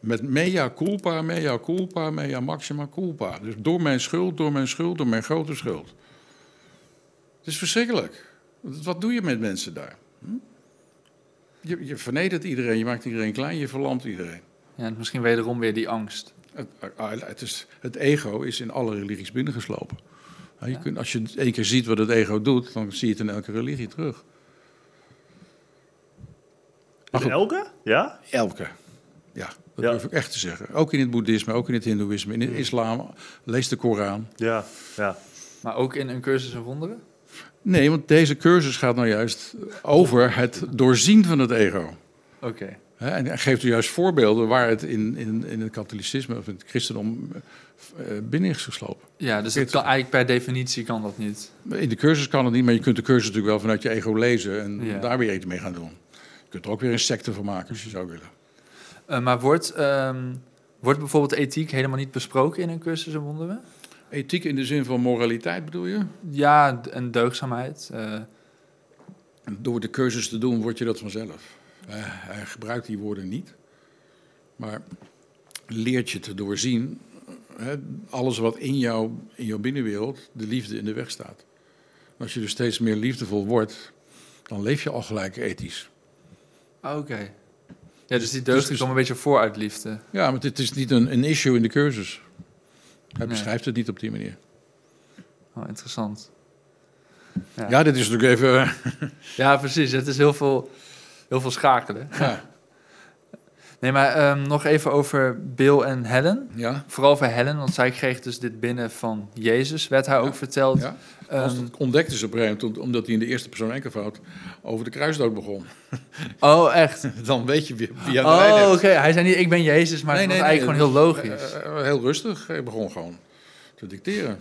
Met mea culpa, mea culpa, mea maxima culpa. Dus door mijn schuld, door mijn schuld, door mijn grote schuld. Het is verschrikkelijk. Wat doe je met mensen daar? Hm? Je, je vernedert iedereen, je maakt iedereen klein, je verlamt iedereen. ja, en misschien wederom weer die angst. Het, het, is, het ego is in alle religies binnengeslopen. Nou, je Ja. kunt, als je één keer ziet wat het ego doet, dan zie je het in elke religie terug. Goed, elke? Ja? elke. Ja, dat Ja. durf ik echt te zeggen. Ook in het boeddhisme, ook in het hindoeïsme, in de islam. Lees de Koran. Ja, ja. Maar ook in een cursus en wonderen? Nee, want deze cursus gaat nou juist over het doorzien van het ego. Oké. En geeft u juist voorbeelden waar het in, in, in het katholicisme of in het christendom eh, binnen is geslopen. Ja, dus het kan, eigenlijk per definitie kan dat niet. In de cursus kan het niet, maar je kunt de cursus natuurlijk wel vanuit je ego lezen en Ja. daar weer iets mee gaan doen. Je kunt er ook weer een secte van maken als je zou willen. Eh, maar wordt, ehm, wordt bijvoorbeeld ethiek helemaal niet besproken in een cursus en wonderen? Ethiek in de zin van moraliteit bedoel je? Ja, en deugdzaamheid. eh, Door de cursus te doen word je dat vanzelf. Hij gebruikt die woorden niet, maar leert je te doorzien alles wat in, jou, in jouw binnenwereld de liefde in de weg staat. En als je dus steeds meer liefdevol wordt, dan leef je al gelijk ethisch. Oké. Ja, dus die deugden dus- komen een beetje voor uit liefde. Ja, maar dit is niet een, een issue in de cursus. Hij beschrijft het niet op die manier. Oh, interessant. Ja. Ja, dit is natuurlijk even. eh, Ja, precies. Het is heel veel, heel veel schakelen. ja. Nee, maar ehm, nog even over Bill en Helen. Ja. Vooral over Helen, want zij kreeg dus dit binnen van Jezus, werd haar Ja. ook verteld. ja. Ehm, dat ontdekte ze op een gegeven moment, omdat hij in de eerste persoon enkelvoud over de kruisdood begon. oh, echt? Dan weet je wie, wie aan de Oh, oké. Hij zei niet, ik ben Jezus, maar het was eigenlijk gewoon heel logisch. Eh, eh, heel rustig. Hij begon gewoon te dicteren.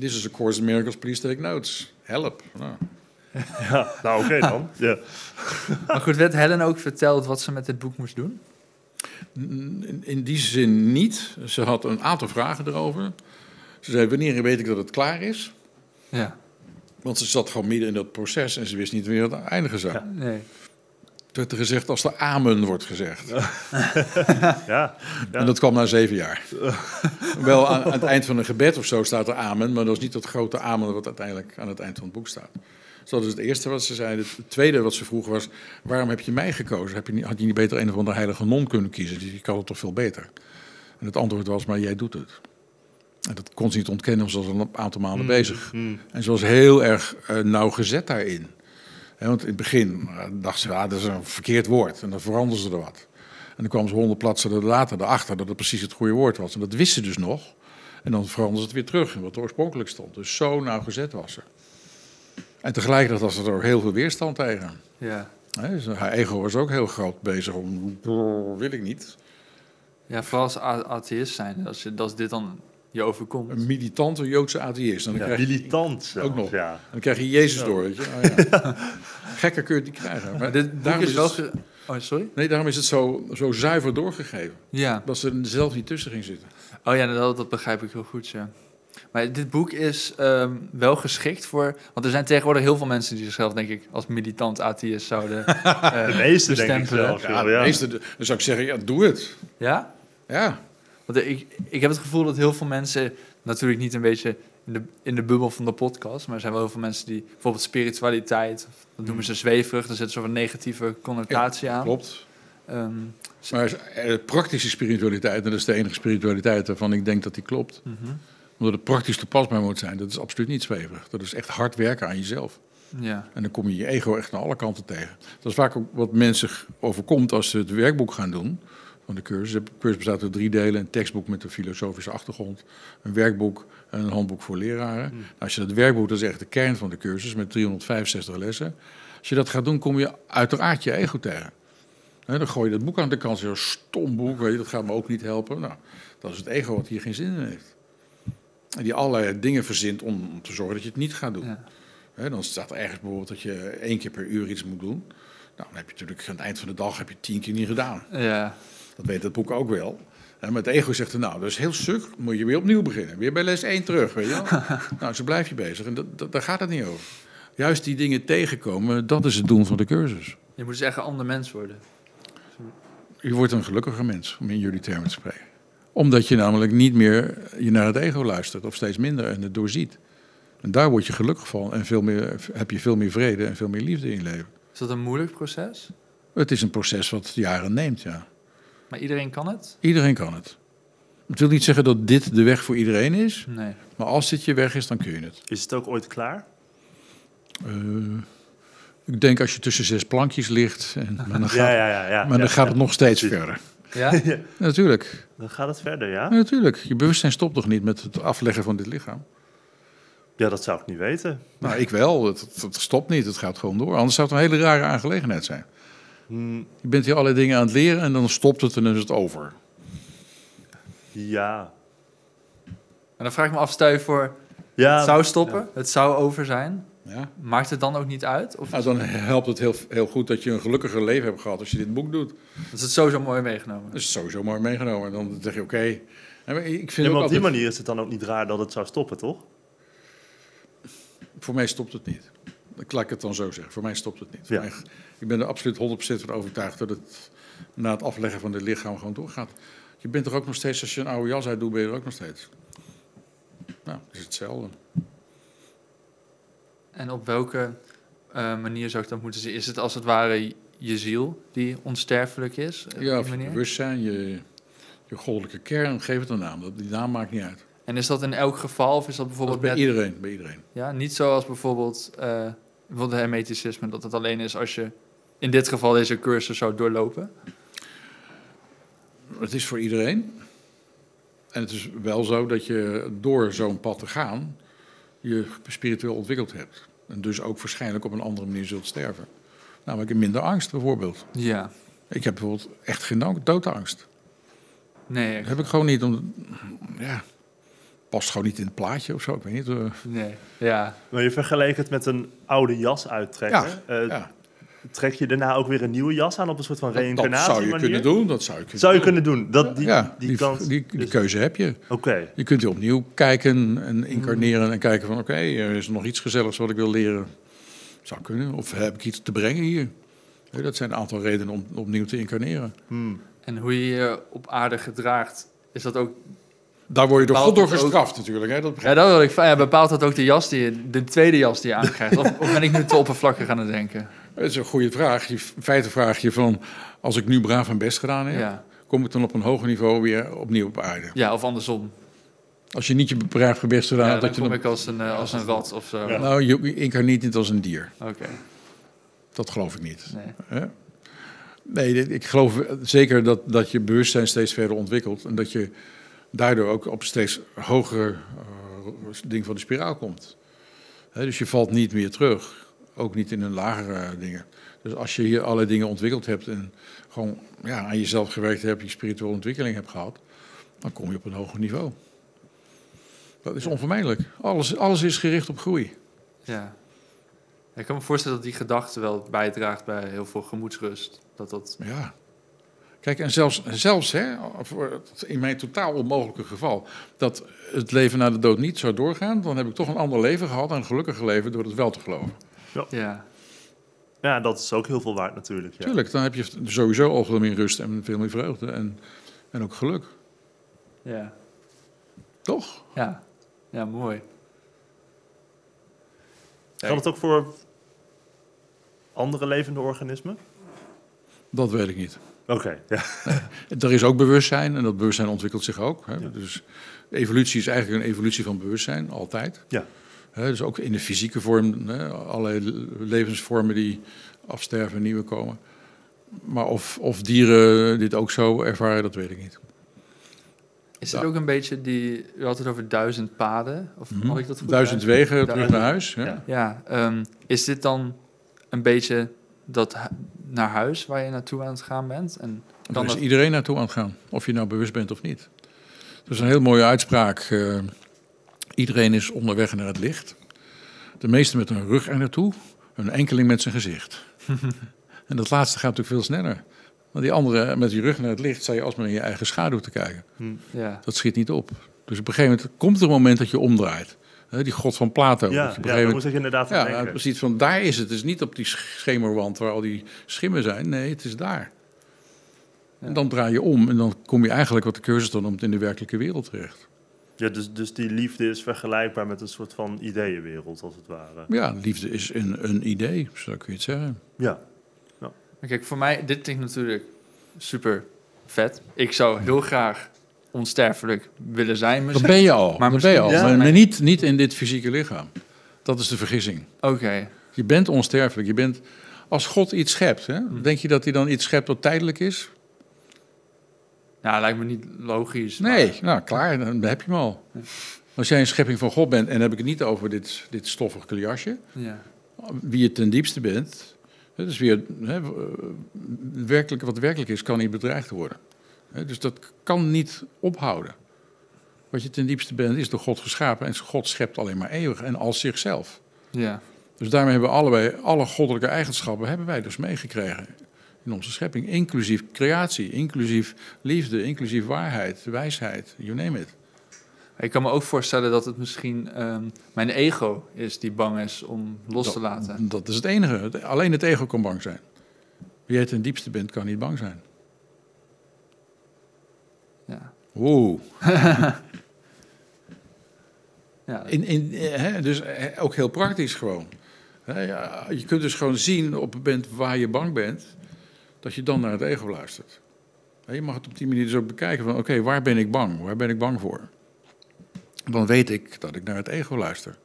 This is a course in miracles, please take notes. Help. Nou, ja. Nou, oké dan. Ja. Maar goed, werd Helen ook verteld wat ze met dit boek moest doen? In, die zin niet. Ze had een aantal vragen erover. Ze zei, wanneer weet ik dat het klaar is? Ja. Want ze zat gewoon midden in dat proces en ze wist niet wanneer het eindigen zou. Ja. Nee. Toen werd er gezegd als er amen wordt gezegd. Ja. ja. En dat kwam na zeven jaar. Wel aan, aan het eind van een gebed of zo staat er amen, maar dat is niet dat grote amen wat uiteindelijk aan het eind van het boek staat. Dus dat is het eerste wat ze zei. Het tweede wat ze vroeg was, waarom heb je mij gekozen? Heb je niet, had je niet beter een of andere heilige non kunnen kiezen? Die kan het toch veel beter? En het antwoord was, maar jij doet het. En dat kon ze niet ontkennen, ze was al een aantal maanden bezig. Mm. En ze was heel erg eh, nauwgezet daarin. Want in het begin eh, dacht ze, ah, dat is een verkeerd woord. En dan veranderden ze er wat. En dan kwam ze honderd bladzijden later erachter dat het precies het goede woord was. En dat wist ze dus nog. En dan veranderden ze het weer terug in wat er oorspronkelijk stond. Dus zo nauwgezet was ze. En tegelijkertijd was er ook heel veel weerstand tegen. Ja. Hè, dus haar ego was ook heel groot bezig om, wil ik niet. ja, vooral als atheïst zijn. Als, je, als dit dan je overkomt. Een militante Joodse atheïst. Dan, Ja, krijg, je, militant zelfs, Ook nog. Ja. dan krijg je Jezus door, weet je. Oh, ja. Gekker kun je het niet krijgen. Maar dit boek daarom is wel... het- Oh, sorry? Nee, daarom is het zo, zo zuiver doorgegeven. Ja. Dat ze er zelf niet tussen ging zitten. Oh ja, dat, dat begrijp ik heel goed, ja. Maar dit boek is ehm, wel geschikt voor... Want er zijn tegenwoordig heel veel mensen die zichzelf, denk ik, als militant atheïst zouden eh, De meeste denk ik zelfs. Ja, de meeste, dan zou ik zeggen, ja, doe het. Ja? Ja, Want ik, ik heb het gevoel dat heel veel mensen, natuurlijk niet een beetje in de, in de bubbel van de podcast, maar er zijn wel heel veel mensen die bijvoorbeeld spiritualiteit, dat noemen ze zweverig, daar zit zo'n een negatieve connotatie aan. klopt. Ehm, Maar eh, praktische spiritualiteit, en dat is de enige spiritualiteit waarvan ik denk dat die klopt. mhm. Omdat het praktisch toepasbaar moet zijn. Dat is absoluut niet zweverig. Dat is echt hard werken aan jezelf. Ja, En dan kom je je ego echt naar alle kanten tegen. Dat is vaak ook wat mensen overkomt als ze het werkboek gaan doen van de cursus. De cursus bestaat uit drie delen. Een tekstboek met een filosofische achtergrond. Een werkboek en een handboek voor leraren. Nou, als je dat werkboek, dat is echt de kern van de cursus met 365 lessen. Als je dat gaat doen, kom je uiteraard je ego tegen. Dan gooi je dat boek aan de kant. Zo'n stom boek, weet je, dat gaat me ook niet helpen. Nou, dat is het ego wat hier geen zin in heeft. Die allerlei dingen verzint om, om te zorgen dat je het niet gaat doen. Ja. Dan staat er ergens bijvoorbeeld dat je één keer per uur iets moet doen. Nou, dan heb je natuurlijk aan het eind van de dag heb je tien keer niet gedaan. Ja. Dat weet het boek ook wel. En met ego zegt er, nou, dat is heel suk, moet je weer opnieuw beginnen. Weer bij les 1 terug, weet je wel. nou, zo blijf je bezig. En dat, dat- daar gaat het niet over. Juist die dingen tegenkomen, dat is het doel van de cursus. Je moet dus echt een ander mens worden. Je wordt een gelukkiger mens, om in jullie termen te spreken. Omdat je namelijk niet meer je naar het ego luistert, of steeds minder, en het doorziet. En daar word je gelukkig van en veel meer, heb je veel meer vrede en veel meer liefde in je leven. Is dat een moeilijk proces? Het is een proces wat jaren neemt, ja. Maar iedereen kan het? Iedereen kan het. Het wil niet zeggen dat dit de weg voor iedereen is, Nee. maar als dit je weg is, dan kun je het. Is het ook ooit klaar? Eh, ik denk als je tussen zes plankjes ligt, en, maar dan gaat, Ja, ja, ja. ja, maar ja, dan gaat ja. het nog steeds Precies. verder. Ja? Natuurlijk, Dan gaat het verder, ja? natuurlijk. Je bewustzijn stopt toch niet met het afleggen van dit lichaam? Ja, dat zou ik niet weten. Nou, ik wel. Het, het- het stopt niet. Het gaat gewoon door. Anders zou het een hele rare aangelegenheid zijn. Hm, Je bent hier allerlei dingen aan het leren en dan stopt het en dan is het over. ja. En dan vraag ik me af, stel je voor, Ja, het zou stoppen, het zou over zijn. Ja? Maakt het dan ook niet uit? Of Nou, dan helpt het heel, heel goed dat je een gelukkiger leven hebt gehad als je dit boek doet. is het sowieso mooi meegenomen? Dat is sowieso mooi meegenomen. Dan zeg je oké. En Ik vind ja, ook maar op die altijd- manier is het dan ook niet raar dat het zou stoppen, toch? Voor mij stopt het niet. Ik laat ik het dan zo zeggen. Voor mij stopt het niet. Ja. mij- ik ben er absoluut 100% van overtuigd dat het na het afleggen van dit lichaam gewoon doorgaat. Je bent toch ook nog steeds, als je een oude jas uitdoet, ben je er ook nog steeds. Nou, het is hetzelfde. En op welke eh, manier zou ik dat moeten zien? Is het als het ware je ziel die onsterfelijk is? Op Ja, of je bewustzijn, je, je goddelijke kern, geef het een naam. Dat, die naam maakt niet uit. En is dat in elk geval of is dat Dat bijvoorbeeld bij net, iedereen, bij iedereen. ja, niet zoals bijvoorbeeld, eh bijvoorbeeld het hermeticisme, dat het alleen is als je in dit geval deze cursus zou doorlopen? Het is voor iedereen. En het is wel zo dat je door zo'n pad te gaan, je spiritueel ontwikkeld hebt. En dus ook waarschijnlijk op een andere manier zult sterven. Namelijk in minder angst bijvoorbeeld. Ja. Ik heb bijvoorbeeld echt geen dood- doodsangst. Nee, Dat heb ik gewoon niet. Om, ja, past gewoon niet in het plaatje of zo. Ik weet niet. eh. nee. Ja. Maar je vergeleek het met een oude jas uittrekken. ja, Eh, ja. Trek je daarna ook weer een nieuwe jas aan op een soort van Dat, dat reïncarnatie zou je kunnen doen. Dat zou je kunnen Zou je doen. kunnen doen. Dat, die, ja, die, die, kans... die, keuze heb je. Oké. Je kunt opnieuw kijken en incarneren en kijken van... oké, er is nog iets gezelligs wat ik wil leren. Zou kunnen. Of heb ik iets te brengen hier? Dat zijn een aantal redenen om opnieuw te incarneren. Hmm. En hoe je je op aarde gedraagt, is dat ook... Daar word je door God door ook- gestraft natuurlijk. Hè? Dat begrijp Ja, dat wil ik... Ja, bepaalt dat ook de jas die je... De tweede jas die je aankrijgt? Of, of ben ik nu te oppervlakkig aan het denken? Dat is een goede vraag. Je, in feite vraag je van... als ik nu braaf mijn best gedaan heb... Ja. kom ik dan op een hoger niveau weer opnieuw op aarde. ja, of andersom. Als je niet je braaf je best gedaan Ja, hebt... dan dat je kom dan, ik als een, eh, als een rat of zo. Ja. Nou, je incarneert niet als een dier. Oké, Dat geloof ik niet. nee. Hè? Nee, ik geloof zeker dat, dat je bewustzijn steeds verder ontwikkelt. En dat je daardoor ook op een steeds hoger eh, ding van de spiraal komt. Hè, dus je valt niet meer terug. Ook niet in een lagere dingen. Dus als je hier allerlei dingen ontwikkeld hebt en gewoon ja, aan jezelf gewerkt hebt, je spirituele ontwikkeling hebt gehad, dan kom je op een hoger niveau. Dat is onvermijdelijk. Alles, alles is gericht op groei. Ja. Ik kan me voorstellen dat die gedachte wel bijdraagt bij heel veel gemoedsrust. Dat dat... Ja. Kijk, en zelfs, zelfs hè, in mijn totaal onmogelijke geval, dat het leven na de dood niet zou doorgaan, dan heb ik toch een ander leven gehad en een gelukkiger leven door het wel te geloven. Ja. Ja, dat is ook heel veel waard natuurlijk. Ja. Tuurlijk, dan heb je sowieso al veel meer rust en veel meer vreugde en, en ook geluk. Ja. Toch? Ja. Ja, mooi. Geldt het ook voor andere levende organismen? Dat weet ik niet. Oké, ja. Er is ook bewustzijn en dat bewustzijn ontwikkelt zich ook. Hè. Ja. Dus evolutie is eigenlijk een evolutie van bewustzijn, altijd. Ja. Hè, dus ook in de fysieke vorm, hè, allerlei levensvormen die afsterven en nieuwe komen. Maar of, of dieren dit ook zo ervaren, dat weet ik niet. Is het Ja. ook een beetje die... U had het over duizend paden? Of Mhm. had ik dat goed Duizend wegen terug naar huis. Ja. Ja. Ja, ehm, is dit dan een beetje dat naar huis waar je naartoe aan het gaan bent? En Daar kan is dat... iedereen naartoe aan het gaan, of je nou bewust bent of niet. Er is een heel mooie uitspraak eh, Iedereen is onderweg naar het licht. De meesten met hun rug er naartoe, een enkeling met zijn gezicht. en dat laatste gaat natuurlijk veel sneller. Want die andere met die rug naar het licht, sta je alsmaar in je eigen schaduw te kijken. Ja. Dat schiet niet op. Dus op een gegeven moment komt er een moment dat je omdraait. Hè, die god van Plato. Ja, dat je op een ja, moest ik inderdaad ja, denken. precies van daar is het. Het is niet op die schemerwand waar al die schimmen zijn. Nee, het is daar. En dan draai je om en dan kom je eigenlijk, wat de cursus dan noemt, in de werkelijke wereld terecht. Ja, dus, dus die liefde is vergelijkbaar met een soort van ideeënwereld, als het ware. Ja, liefde is een, een idee, zo kun je het zeggen. Ja, Maar Kijk, voor mij, dit klinkt natuurlijk super vet. Ik zou heel graag onsterfelijk willen zijn. Dat misschien. ben je al. Maar dat ben je al. Maar, Ja. maar niet, niet in dit fysieke lichaam. Dat is de vergissing. Oké. Je bent onsterfelijk. Je bent, als God iets schept, hè, Hm. denk je dat hij dan iets schept wat tijdelijk is? Ja, lijkt me niet logisch. Nee, maar- nou klaar, dan heb je hem al. Als jij een schepping van God bent, en dan heb ik het niet over dit, dit stoffige jasje, Ja. wie je ten diepste bent, dus wie, je- hè, eh, werkelijk, wat werkelijk is, kan niet bedreigd worden. Dus dat kan niet ophouden. Wat je ten diepste bent, is door God geschapen en God schept alleen maar eeuwig en als zichzelf. Ja. Dus daarmee hebben we allebei, alle goddelijke eigenschappen hebben wij dus meegekregen in onze schepping. Inclusief creatie, inclusief liefde, inclusief waarheid, wijsheid, you name it. Ik kan me ook voorstellen dat het misschien ehm, mijn ego is die bang is om los te laten. Dat is het enige. Het- Alleen het ego kan bang zijn. Wie jij ten diepste bent, kan niet bang zijn. Ja. Oeh. Ja. In, in, eh, hè, dus eh, ook heel praktisch gewoon. Je kunt dus gewoon zien op het moment waar je bang bent, dat je dan naar het ego luistert. Je mag het op die manier dus ook bekijken van, oké, waar ben ik bang? Waar ben ik bang voor? Dan weet ik dat ik naar het ego luister.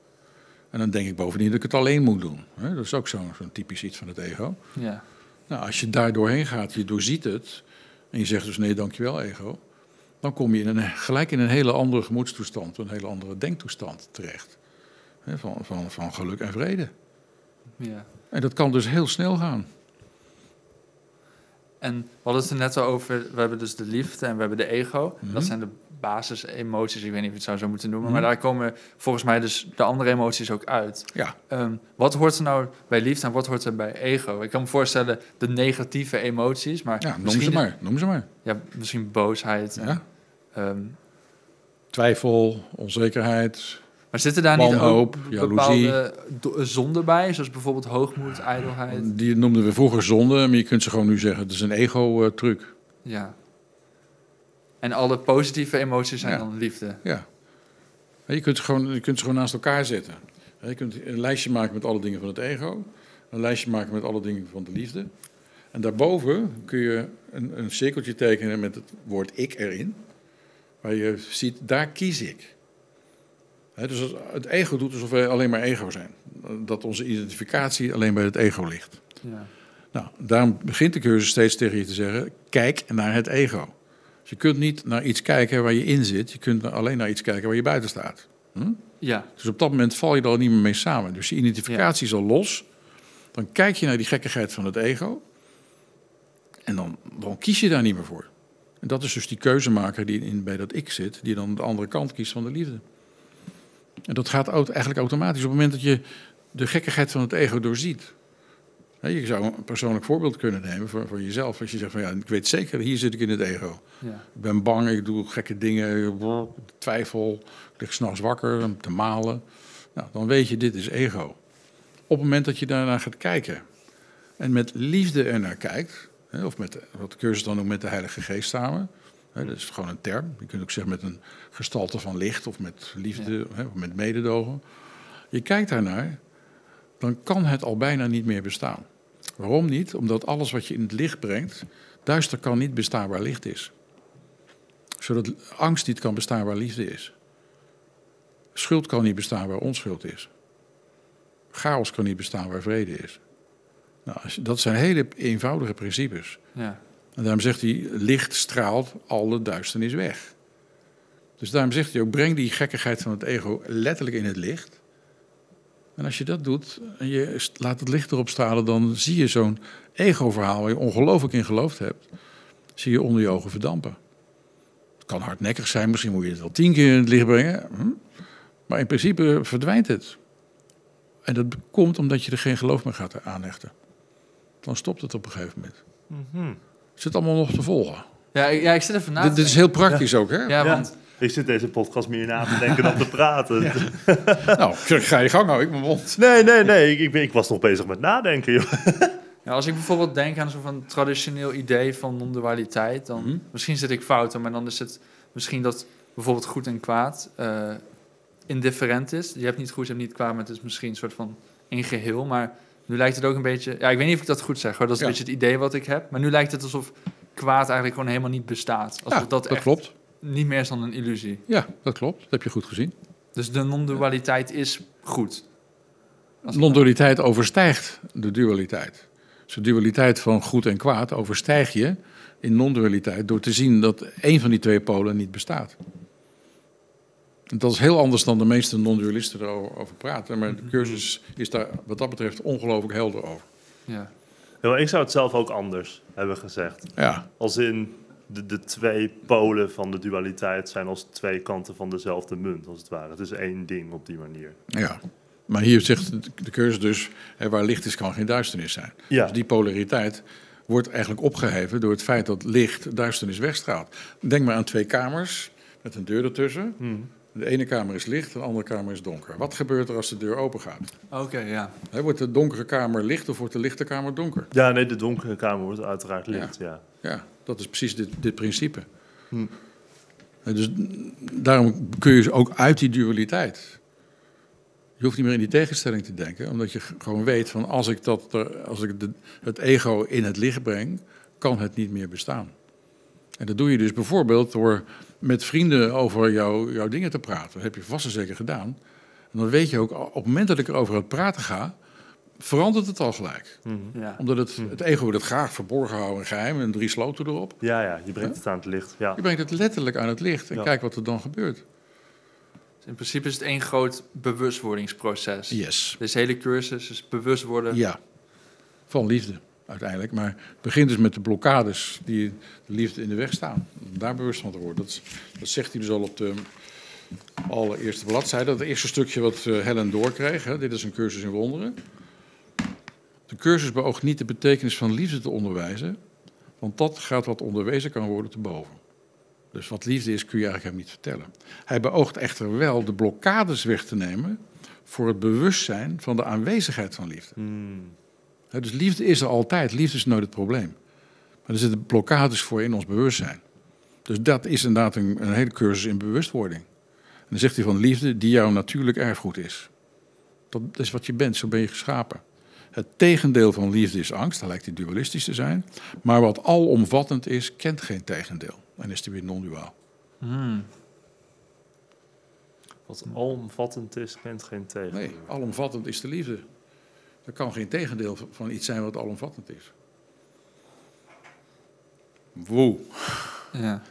En dan denk ik bovendien dat ik het alleen moet doen. Dat is ook zo'n typisch iets van het ego. ja. Nou, als je daar doorheen gaat, je doorziet het, en je zegt dus nee, dankjewel ego, dan kom je in een, gelijk in een hele andere gemoedstoestand, een hele andere denktoestand terecht. Van, van, van geluk en vrede. ja. En dat kan dus heel snel gaan. En we hadden het er net al over, we hebben dus de liefde en we hebben de ego. Mhm. Dat zijn de basisemoties, ik weet niet of je het zou zo moeten noemen. Mhm. Maar daar komen volgens mij dus de andere emoties ook uit. Ja, Ehm, wat hoort er nou bij liefde en wat hoort er bij ego? Ik kan me voorstellen de negatieve emoties, maar ja noem ze maar. Noem ze maar. Ja, misschien boosheid. en, Ja. ehm, Twijfel, onzekerheid. Maar zitten daar Wanhoop, niet ook bepaalde zonden bij? Zoals bijvoorbeeld hoogmoed, ijdelheid? Die noemden we vroeger zonde, maar je kunt ze gewoon nu zeggen, het is een ego-truc. Ja. En alle positieve emoties zijn Ja. dan liefde. Ja. Je kunt, ze gewoon, je kunt ze gewoon naast elkaar zetten. Je kunt een lijstje maken met alle dingen van het ego. Een lijstje maken met alle dingen van de liefde. En daarboven kun je een, een cirkeltje tekenen met het woord ik erin. Waar je ziet, daar kies ik. Dus het ego doet alsof wij alleen maar ego zijn. Dat onze identificatie alleen bij het ego ligt. Ja. Nou, daarom begint de cursus steeds tegen je te zeggen: kijk naar het ego. Dus je kunt niet naar iets kijken waar je in zit, je kunt alleen naar iets kijken waar je buiten staat. Hm? ja. Dus op dat moment val je er al niet meer mee samen. Dus je identificatie is al los. Dan kijk je naar die gekkigheid van het ego. En dan, dan kies je daar niet meer voor. En dat is dus die keuzemaker die in, bij dat ik zit, die dan de andere kant kiest van de liefde. En dat gaat eigenlijk automatisch op het moment dat je de gekkigheid van het ego doorziet. Je zou een persoonlijk voorbeeld kunnen nemen voor, voor jezelf. Als je zegt van ja, ik weet zeker, hier zit ik in het ego. ja. Ik ben bang, ik doe gekke dingen, ik twijfel, ik lig s'nachts wakker om te malen. Nou, dan weet je, dit is ego. Op het moment dat je daarnaar gaat kijken en met liefde ernaar kijkt, of met wat de cursus dan noemt met de Heilige Geest samen, dat is gewoon een term. Je kunt ook zeggen met een gestalte van licht of met liefde of met mededogen. Je kijkt daarnaar, dan kan het al bijna niet meer bestaan. Waarom niet? Omdat alles wat je in het licht brengt, duister kan niet bestaan waar licht is zodat angst niet kan bestaan waar liefde is. Schuld kan niet bestaan waar onschuld is. Chaos kan niet bestaan waar vrede is. Nou, dat zijn hele eenvoudige principes. ja. En daarom zegt hij, licht straalt alle duisternis weg. Dus daarom zegt hij ook, breng die gekkigheid van het ego letterlijk in het licht. En als je dat doet en je laat het licht erop stralen, dan zie je zo'n ego-verhaal waar je ongelooflijk in geloofd hebt, zie je onder je ogen verdampen. Het kan hardnekkig zijn, misschien moet je het wel tien keer in het licht brengen. hm? Maar in principe verdwijnt het. En dat komt omdat je er geen geloof meer gaat aanhechten. Dan stopt het op een gegeven moment. Mhm. Zit allemaal nog te volgen. Ja, ik- ja, ik zit even na Dit, is heel praktisch ook, hè? Ja, Ja. want Ik zit deze podcast meer na te denken dan te praten. Nou, ik zeg, ga je gang, hou ik mijn mond. Nee, nee, nee. Ik, ik, ben, ik was nog bezig met nadenken, joh. ja, als ik bijvoorbeeld denk aan zo'n traditioneel idee van non-dualiteit, dan Mhm. misschien zit ik fout, maar dan is het misschien dat bijvoorbeeld goed en kwaad eh, indifferent is. Je hebt niet goed, je hebt niet kwaad, maar het is misschien een soort van in geheel. Maar nu lijkt het ook een beetje, ja, ik weet niet of ik dat goed zeg, hoor. dat is Ja. een beetje het idee wat ik heb. Maar nu lijkt het alsof kwaad eigenlijk gewoon helemaal niet bestaat. Alsof Ja, dat, klopt. niet meer is dan een illusie. Ja, dat klopt. Dat heb je goed gezien. Dus de non-dualiteit is goed. Non-dualiteit overstijgt de dualiteit. Dus de dualiteit van goed en kwaad overstijg je in non-dualiteit door te zien dat één van die twee polen niet bestaat. En dat is heel anders dan de meeste non-dualisten erover over praten. Maar de cursus is daar wat dat betreft ongelooflijk helder over. Ja. Ja, maar ik zou het zelf ook anders hebben gezegd. Ja, Als in de, de twee polen van de dualiteit zijn als twee kanten van dezelfde munt, als het ware. Het is één ding op die manier. ja. Maar hier zegt de- cursus dus, hè, waar licht is kan geen duisternis zijn. Ja, Dus die polariteit wordt eigenlijk opgeheven door het feit dat licht duisternis wegstraalt. Denk maar aan twee kamers met een deur ertussen. Mhm. De ene kamer is licht, de andere kamer is donker. Wat gebeurt er als de deur open gaat? Oké, ja. Wordt de donkere kamer licht of wordt de lichte kamer donker? ja nee, de donkere kamer wordt uiteraard licht, ja. Ja, dat is precies dit, dit principe. Hm. En Dus daarom kun je ook uit die dualiteit. Je hoeft niet meer in die tegenstelling te denken, omdat je gewoon weet van als ik, dat, er- als ik de, het ego in het licht breng, kan het niet meer bestaan. En dat doe je dus bijvoorbeeld door met vrienden over jouw jouw dingen te praten. Dat heb je vast en zeker gedaan. En dan weet je ook, op het moment dat ik erover aan het praten ga, verandert het al gelijk. Mhm. ja. Omdat het, het ego wil het graag verborgen houden en geheim en drie sloten erop. Ja, ja, je brengt het aan het licht. Ja. Je brengt het letterlijk aan het licht en Ja. kijk wat er dan gebeurt. Dus in principe is het één groot bewustwordingsproces. Yes. Deze hele cursus is bewust worden. Ja. Van liefde uiteindelijk. Maar het begint dus met de blokkades die de liefde in de weg staan. Om daar bewust van te worden. Dat, zegt hij dus al op de allereerste bladzijde. Dat eerste stukje wat eh, Helen doorkreeg. Hè. Dit is een cursus in wonderen. De cursus beoogt niet de betekenis van liefde te onderwijzen. Want dat gaat wat onderwezen kan worden te boven. Dus wat liefde is kun je eigenlijk hem niet vertellen. Hij beoogt echter wel de blokkades weg te nemen voor het bewustzijn van de aanwezigheid van liefde. Mm. Hè, dus liefde is er altijd, liefde is nooit het probleem. Maar er zitten blokkades voor in ons bewustzijn. Dus dat is inderdaad een, een hele cursus in bewustwording. En dan zegt hij van liefde die jouw natuurlijk erfgoed is. Dat is wat je bent, zo ben je geschapen. Het tegendeel van liefde is angst, daar lijkt hij dualistisch te zijn. Maar wat alomvattend is, kent geen tegendeel. En is hij weer non-duaal. Hmm. Wat alomvattend is, kent geen tegen. Nee, alomvattend is de liefde. Er kan geen tegendeel van iets zijn wat alomvattend is. Wow. Ja.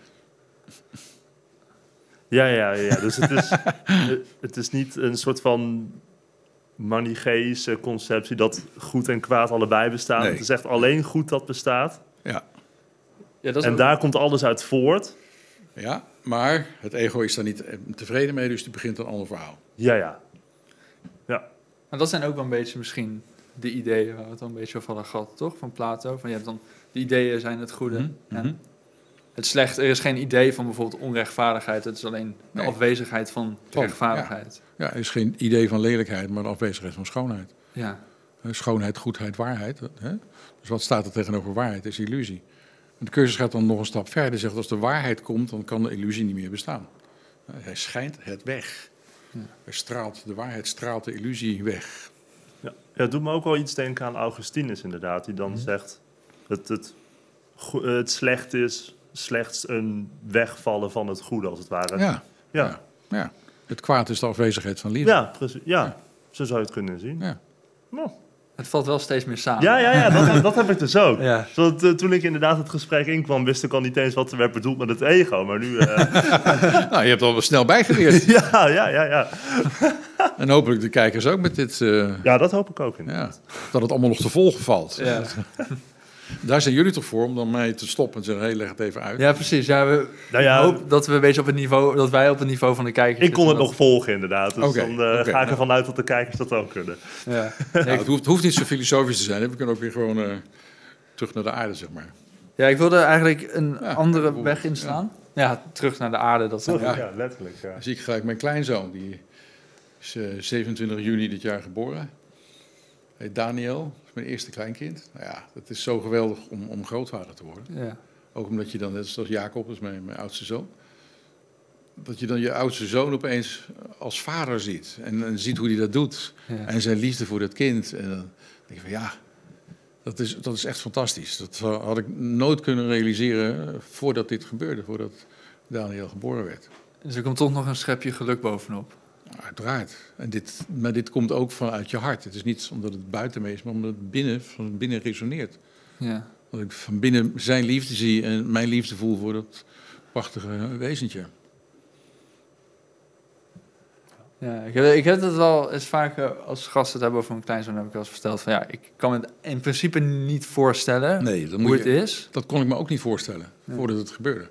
Ja, ja, ja. Dus het is, het- is niet een soort van manicheïsche conceptie dat goed en kwaad allebei bestaan. Nee. Het is echt alleen goed dat bestaat. Ja. ja, dat is En ook- daar komt alles uit voort. Ja, maar het ego is daar niet tevreden mee, dus die begint een ander verhaal. Ja, ja. Maar dat zijn ook wel een beetje misschien de ideeën waar we het al een beetje over hadden gehad, toch? Van Plato. Van je hebt dan, de ideeën zijn het goede. Mhm, en mhm. het slecht, er is geen idee van bijvoorbeeld onrechtvaardigheid. Het is alleen de Nee. afwezigheid van Van, rechtvaardigheid. Ja, er is geen idee van lelijkheid, maar de afwezigheid van schoonheid. Ja. Schoonheid, goedheid, waarheid. Hè? Dus wat staat er tegenover waarheid? is illusie. En de cursus gaat dan nog een stap verder. Zegt als de waarheid komt, dan kan de illusie niet meer bestaan. Hij schijnt het weg. Hij straalt, de waarheid straalt de illusie weg. Ja, ja het doet me ook wel iets denken aan Augustinus inderdaad. Die dan Mhm. zegt dat het, go- het slecht is slechts een wegvallen van het goede, als het ware. Ja, ja. ja. Het kwaad is de afwezigheid van liefde. ja precies. Ja. Ja. zo zou je het kunnen zien. Ja. Nou. Het valt wel steeds meer samen. Ja, ja, ja, dat, dat heb ik dus ook. Ja. T- toen ik inderdaad het gesprek inkwam, wist ik al niet eens wat er werd bedoeld met het ego. Maar nu, eh, Nou, je hebt al snel bijgeleerd. ja, ja, ja, ja. en hopelijk de kijkers ook met dit. eh, Ja, dat hoop ik ook. ja, inderdaad. dat het allemaal nog te volgen valt. Ja. Daar zijn jullie toch voor om dan mij te stoppen en te zeggen, hey, leg het even uit. Ja, precies. Ja, we, Nou ja, ik hoop dat we een beetje op het niveau, dat wij op het niveau van de kijkers ik kon het nog volgen inderdaad. Dus dan eh, ga ik nou. ervan uit dat de kijkers dat ook kunnen. Ja. Nou, het, hoeft, het hoeft niet zo filosofisch te zijn. Hè? We kunnen ook weer gewoon eh, terug naar de aarde, zeg maar. ja, ik wilde eigenlijk een Ja, andere ja, weg inslaan. Ja. terug naar de aarde. Dat Ja, Ja. letterlijk. Ja. Dan zie ik gelijk mijn kleinzoon, die is eh, 27 juni dit jaar geboren. Heet Daniel, mijn eerste kleinkind. Nou ja, het is zo geweldig om, om grootvader te worden. Ja. Ook omdat je dan, net zoals Jacob, dat is mijn, mijn oudste zoon. Dat je dan je oudste zoon opeens als vader ziet. En, en ziet hoe hij dat doet. Ja. En zijn liefde voor dat kind. En dan denk je van ja, dat is, dat is echt fantastisch. Dat had ik nooit kunnen realiseren voordat dit gebeurde. Voordat Daniel geboren werd. Dus er komt toch nog een schepje geluk bovenop. Uiteraard. En dit, maar dit komt ook vanuit je hart. Het is niet omdat het buiten me is, maar omdat het binnen, van binnen resoneert. Ja. Dat ik van binnen zijn liefde zie en mijn liefde voel voor dat prachtige wezentje. Ja, ik heb, ik heb het wel eens vaker als gasten het hebben over mijn kleinzoon, heb ik wel eens verteld van ja, ik kan me het in principe niet voorstellen Nee, dat, hoe moet het je, is. dat kon ik me ook niet voorstellen Ja. voordat het gebeurde.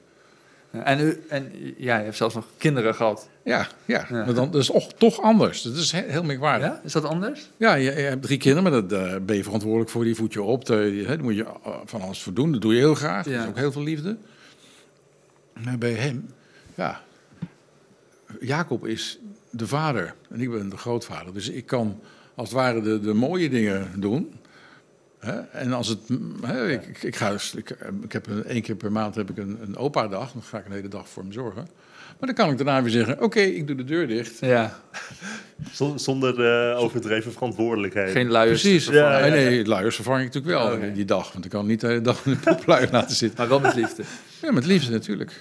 En, u, en ja, je hebt zelfs nog kinderen gehad. Ja, ja. Ja. maar dan, dat is och- toch anders. Dat is he- heel merkwaardig. Ja? Is dat anders? Ja, je, je hebt drie kinderen, maar daar ben je verantwoordelijk voor. Die voed je op. Daar, moet je eh, van alles voor doen. Dat doe je heel graag. Dat Ja. is ook heel veel liefde. Maar bij hem, ja. Jacob is de vader en ik ben de grootvader. Dus ik kan als het ware de, de mooie dingen doen. Hè? En als het. Hè, ik, ik, ik, ga, dus- ik, ik heb een, één keer per maand heb ik een, een opa-dag. Dan ga ik een hele dag voor hem zorgen. Maar dan kan ik daarna weer zeggen: Oké, ik doe de deur dicht. Ja, Zon- Zonder eh, overdreven verantwoordelijkheid. geen luiers. Precies. Ja, ja, nee, ja. nee, luiers vervang ik natuurlijk wel Oké. die dag. Want ik kan niet de hele dag in de popluier laten zitten. Maar wel met liefde. Ja, met liefde natuurlijk.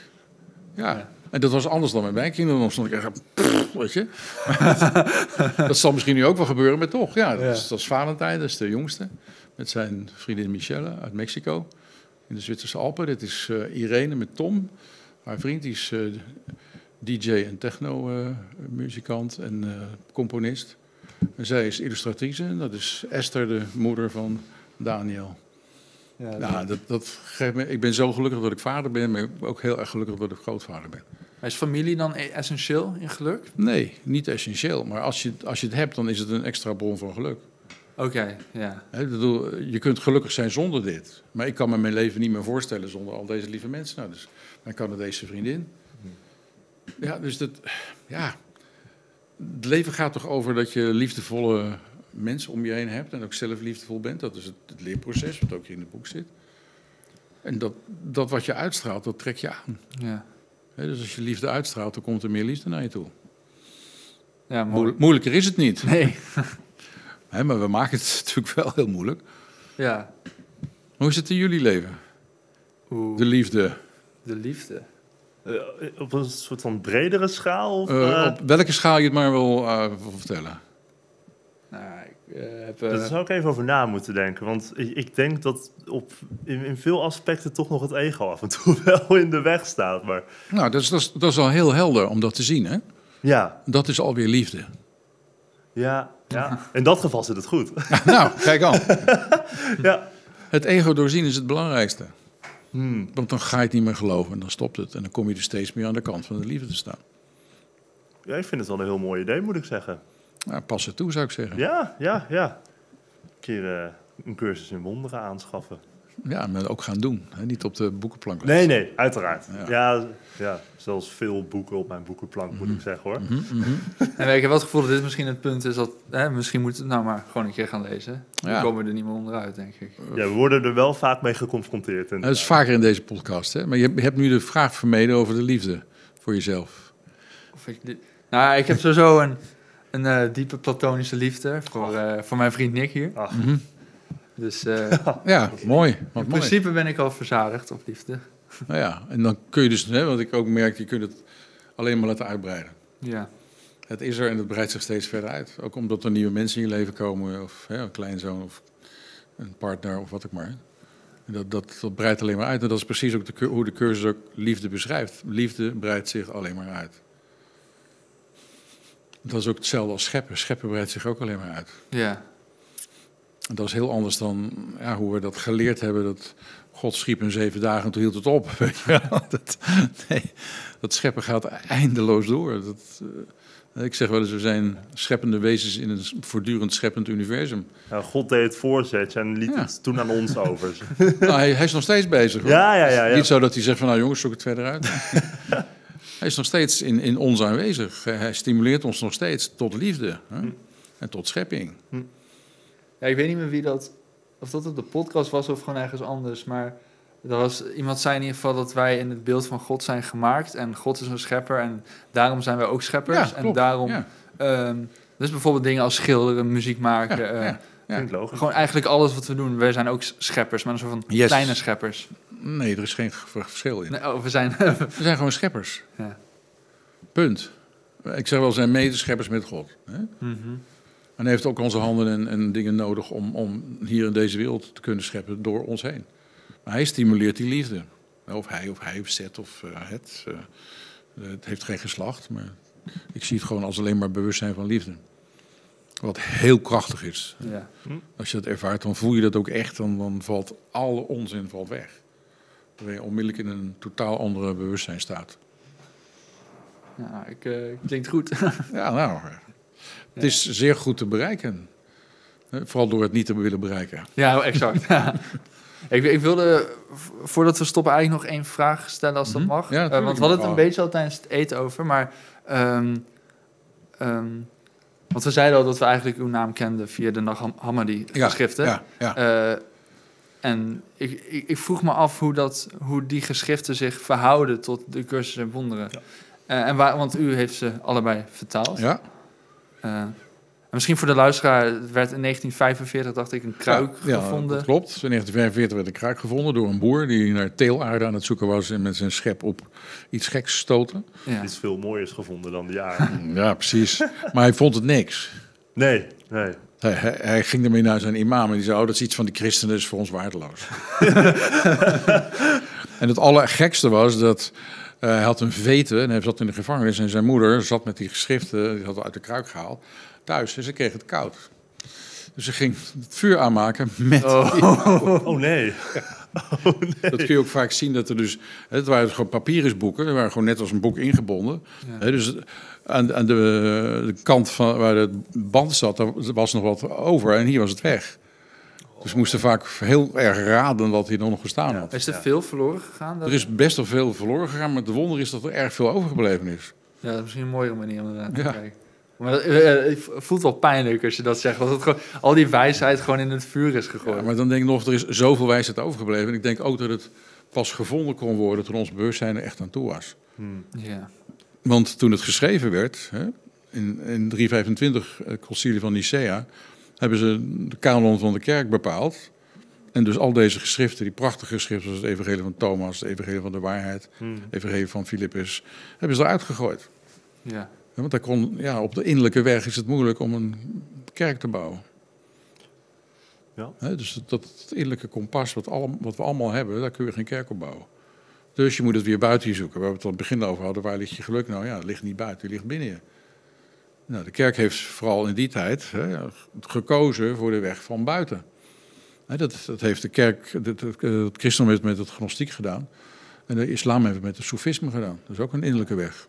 Ja. Ja. En dat was anders dan met mijn kinderen. Dan stond ik echt, pff, weet je. dat zal misschien nu ook wel gebeuren, maar toch. Ja, dat, Ja. Is, dat is Valentijn, dat is de jongste. Met zijn vriendin Michelle uit Mexico. In de Zwitserse Alpen. Dit is eh, Irene met Tom. Haar vriend, die is eh, DJ en techno-muzikant en eh, componist. En zij is illustratrice. En dat is Esther, de moeder van Daniel. Ja, Nou, dat, dat geeft me, ik ben zo gelukkig dat ik vader ben, maar ook heel erg gelukkig dat ik grootvader ben. Maar is familie dan e- essentieel in geluk? Nee, niet essentieel, maar als je, als je het hebt, dan is het een extra bron van geluk. Oké, ja. Bedoel, je kunt gelukkig zijn zonder dit, maar ik kan me mijn leven niet meer voorstellen zonder al deze lieve mensen. Nou, dus mijn Canadese vriendin. Ja, dus dat, ja, het leven gaat toch over dat je liefdevolle mensen om je heen hebt en ook zelf liefdevol bent. Dat is het, het leerproces, wat ook hier in het boek zit. En dat, dat wat je uitstraalt, dat trek je aan. Ja, dus als je liefde uitstraalt, dan komt er meer liefde naar je toe. ja moeilijker is het niet. Nee, Hè, maar we maken het natuurlijk wel heel moeilijk. ja. Hoe is het in jullie leven? Oeh, De liefde. de liefde. Eh, op een soort van bredere schaal? Of, Eh, eh, op welke schaal je het maar wil, eh, wil vertellen. Nou, ik eh, heb... eh, Daar zou ik even over na moeten denken. Want ik, ik denk dat op, in, in veel aspecten toch nog het ego af en toe wel in de weg staat. Maar Nou, dat is, dat, is, dat is al heel helder om dat te zien. Hè? ja, Dat is alweer liefde. ja, ja. In dat geval zit het goed. nou, kijk aan. ja. Het ego doorzien is het belangrijkste. Hmm. Want dan ga je het niet meer geloven en dan stopt het. En dan kom je er steeds meer aan de kant van de liefde te staan. ja, ik vind het wel een heel mooi idee, moet ik zeggen. Nou, pas er toe, zou ik zeggen. Ja, ja, ja. Een keer eh, een cursus in wonderen aanschaffen. Ja, maar ook gaan doen. Hè? Niet op de boekenplank Nee, nee, uiteraard. Ja. Ja, ja, zelfs veel boeken op mijn boekenplank, moet ik zeggen hoor. Mhm, mhm. En ik heb wel het gevoel dat dit misschien het punt is dat... Hè, misschien moeten we het nou maar gewoon een keer gaan lezen. Dan Ja. komen we er niet meer onderuit, denk ik. Ja, we worden er wel vaak mee geconfronteerd. Dat is vaker in deze podcast. Hè? Maar je hebt- nu de vraag vermeden over de liefde voor jezelf. Of ik, dit- nou, ik heb sowieso een, een eh, diepe platonische liefde voor, eh, voor mijn vriend Nick hier. Ach, Mhm. Dus eh, Ja, mooi. Wat in mooi. principe ben ik al verzadigd op liefde. Nou ja, en dan kun je dus, hè, want ik ook merk, je kunt het alleen maar laten uitbreiden. Ja, Het is er en het breidt zich steeds verder uit. Ook omdat er nieuwe mensen in je leven komen, of hè, een kleinzoon of een partner of wat ook maar. En dat, dat, dat breidt alleen maar uit. En dat is precies ook de, hoe de cursus ook liefde beschrijft. Liefde breidt zich alleen maar uit. Dat is ook hetzelfde als scheppen. Scheppen breidt zich ook alleen maar uit. ja. Dat is heel anders dan ja, hoe we dat geleerd hebben. Dat God schiep in zeven dagen en toen hield het op. Weet je wel. dat, nee, dat scheppen gaat eindeloos door. Dat, eh, ik zeg wel eens, we zijn scheppende wezens in een voortdurend scheppend universum. Ja, God deed het voorzetje en liet Ja. het toen aan ons over. Nou, hij, hij is nog steeds bezig. Hoor. Ja, ja, ja. ja. Niet zo dat hij zegt van nou jongens, zoek het verder uit. hij is nog steeds in, in ons aanwezig. Hij- stimuleert ons nog steeds tot liefde hè? en tot schepping. Ja, ik weet niet meer wie dat, of dat op de podcast was of gewoon ergens anders, maar er was, iemand zei in ieder geval dat wij in het beeld van God zijn gemaakt en God is een schepper en daarom zijn wij ook scheppers en daarom, Ja, ehm, dus bijvoorbeeld dingen als schilderen, muziek maken, Ja, eh, ja. Gewoon eigenlijk alles wat we doen, wij zijn ook scheppers, maar een soort van Yes. kleine scheppers. Nee, er is geen verschil in. Nee, oh, we zijn, We zijn gewoon scheppers. Ja. Punt. Ik zeg wel, we zijn medescheppers met God. Hè? Mhm. En hij heeft ook onze handen en, en dingen nodig om, om hier in deze wereld te kunnen scheppen door ons heen. Maar hij stimuleert die liefde. Of hij, of hij, of zet, of eh, het. eh, het heeft geen geslacht, maar ik zie het gewoon als alleen maar bewustzijn van liefde. Wat heel krachtig is. ja. Als je dat ervaart, dan voel je dat ook echt. Dan, dan valt alle onzin valt weg. Dan ben je onmiddellijk in een totaal andere bewustzijn staat. ja, ik, eh, klinkt goed. Ja, nou, het is zeer goed te bereiken. Vooral door het niet te willen bereiken. Ja, exact. Ik, ik wilde, voordat we stoppen, eigenlijk nog één vraag stellen als dat Mhm. mag. Ja, Eh, want we hadden het een Oh. beetje al tijdens het eten over, maar... ehm, ehm, want we zeiden al dat we eigenlijk uw naam kenden via de Nag Hammadi Ja, geschriften. Ja, ja. Eh, en ik, ik, ik vroeg me af hoe, dat, hoe die geschriften zich verhouden tot de cursus en wonderen. Eh, en waar, want u heeft ze allebei vertaald. ja. Eh, en misschien voor de luisteraar, het werd in 1945, dacht ik, een kruik Ja, gevonden. dat klopt. In 1945 werd een kruik gevonden door een boer die naar teelaarde aan het zoeken was en met zijn schep op iets geks stoten. Ja. Iets veel mooiers gevonden dan de jaren. Ja, precies. maar hij vond het niks. Nee, nee. Hij, hij, hij ging ermee naar zijn imam en die zei, oh, dat is iets van die christenen, is voor ons waardeloos. en het allergekste was dat eh, hij had een veten en hij zat in de gevangenis en zijn moeder zat met die geschriften, die had hij uit de kruik gehaald, thuis en ze kreeg het koud. Dus ze ging het vuur aanmaken met Oh nee. Dat kun je ook vaak zien dat er dus. hè, Het waren dus gewoon papierensboeken, die waren gewoon net als een boek ingebonden. Ja. Dus aan, aan de, de kant van waar het band zat, daar was nog wat over en hier was het weg. Dus we moesten vaak heel erg raden wat hier nog gestaan had. Is er Ja. veel verloren gegaan? Dat- Er is best wel veel verloren gegaan, maar het wonder is dat er erg veel overgebleven is. Ja, dat is misschien een mooiere manier om ernaar te Ja. kijken. Maar eh, eh, het voelt wel pijnlijk als je dat zegt. Dat het gewoon, al die wijsheid gewoon in het vuur is gegooid. Ja, maar dan denk ik nog, er is zoveel wijsheid overgebleven. En ik denk ook dat het pas gevonden kon worden toen ons bewustzijn er echt aan toe was. Hmm. Ja. Want toen het geschreven werd, hè, in, in 325, het concilie van Nicea, hebben ze de kanon van de kerk bepaald. En dus al deze geschriften, die prachtige geschriften, zoals het evangelie van Thomas, het evangelie van de waarheid, Hmm. het evangelie van Filippus, hebben ze eruit gegooid. Ja. Ja, Want daar kon, ja, op de innerlijke weg is het moeilijk om een kerk te bouwen. Ja. Dus dat, innerlijke kompas, wat, we allemaal hebben, daar kun je geen kerk op bouwen. Dus je moet het weer buiten je zoeken. Waar we het aan het begin over hadden, waar ligt je geluk nou? Ja, het ligt niet buiten, het ligt binnen je. Nou, de kerk heeft vooral in die tijd hè, gekozen voor de weg van buiten. Hè, dat, dat heeft de kerk, het, christendom heeft met het gnostiek gedaan. En de islam heeft het met het soefisme gedaan. Dat is ook een innerlijke weg.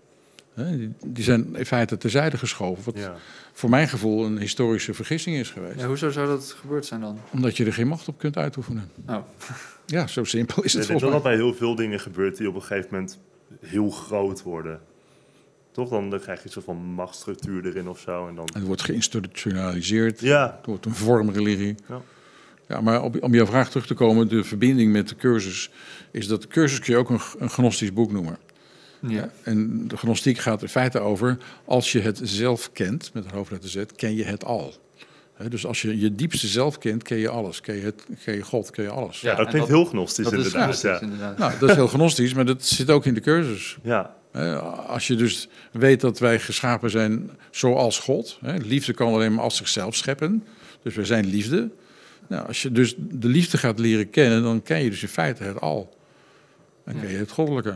Hè, die, die zijn in feite terzijde geschoven. Wat Ja. voor mijn gevoel een historische vergissing is geweest. ja. Hoezo zou dat gebeurd zijn dan? Omdat je er geen macht op kunt uitoefenen. Oh. Ja, zo simpel is het dat mij. bij heel veel dingen gebeurt die op een gegeven moment heel groot worden. Toch? Dan, dan krijg je een soort van machtsstructuur erin of zo. En dan... Het wordt geïnstitutionaliseerd. Ja, Het wordt een vormreligie. Ja. Ja, maar op, om jouw vraag terug te komen, de verbinding met de cursus, is dat de cursus kun je ook een, een gnostisch boek noemen. Ja. En de gnostiek gaat in feite over, als je het zelf kent, met een hoofdletter Z, ken je het al. Hè, dus als je je diepste zelf kent, ken je alles. Ken je, het, ken je God, ken je alles. ja, dat klinkt dat- heel gnostisch Dat is inderdaad. gnostisch, ja. inderdaad. Nou, dat is heel gnostisch, maar dat zit ook in de cursus. Ja. Als je dus weet dat wij geschapen zijn zoals God. Liefde kan alleen maar als zichzelf scheppen. Dus wij zijn liefde. Nou, als je dus de liefde gaat leren kennen, dan ken je dus in feite het al. Dan ken je het goddelijke.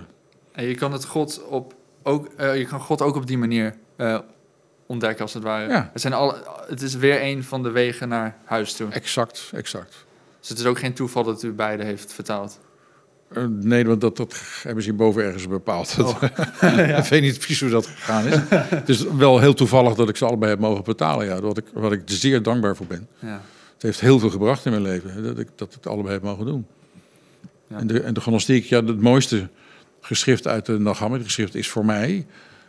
En je kan het God op ook, eh, je kan God ook op die manier eh, ontdekken, als het ware. Ja. Het, zijn alle, het is weer een van de wegen naar huis toe. Exact, exact. Dus het is ook geen toeval dat u beide heeft vertaald. Eh, nee, want dat, dat hebben ze hierboven ergens bepaald. Oh. ik weet niet precies hoe dat gegaan is. het is wel heel toevallig dat ik ze allebei heb mogen betalen. Ja, wat, ik, wat ik er zeer dankbaar voor ben. Ja. Het heeft heel veel gebracht in mijn leven. Dat ik dat ik het allebei heb mogen doen. Ja. En, de, en de gnostiek, ja, het mooiste geschrift uit de Nag Hammadi geschrift is voor mij